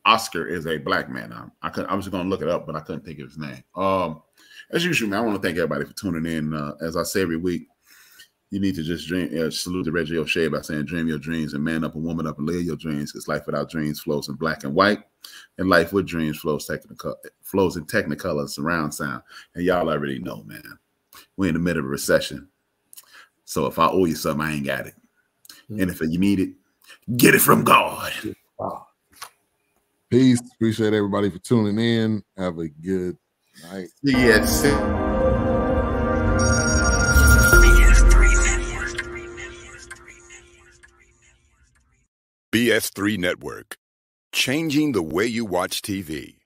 S5: Oscar is a black man. I, I could I was going to look it up, but I couldn't think of his name. Um, as usual, man, I want to thank everybody for tuning in. Uh, as I say every week, you need to just dream. Uh, salute to Reggie O'Shea by saying, "Dream your dreams and man up and woman up and live your dreams." Because life without dreams flows in black and white, and life with dreams flows technical flows in technicolor surround sound. And y'all already know, man, we're in the middle of a recession. So if I owe you something, I ain't got it. And if you need it, get it from God.
S4: Peace. Appreciate everybody for tuning in. Have a good night.
S5: See you Yes.
S1: BS3 Network, changing the way you watch TV.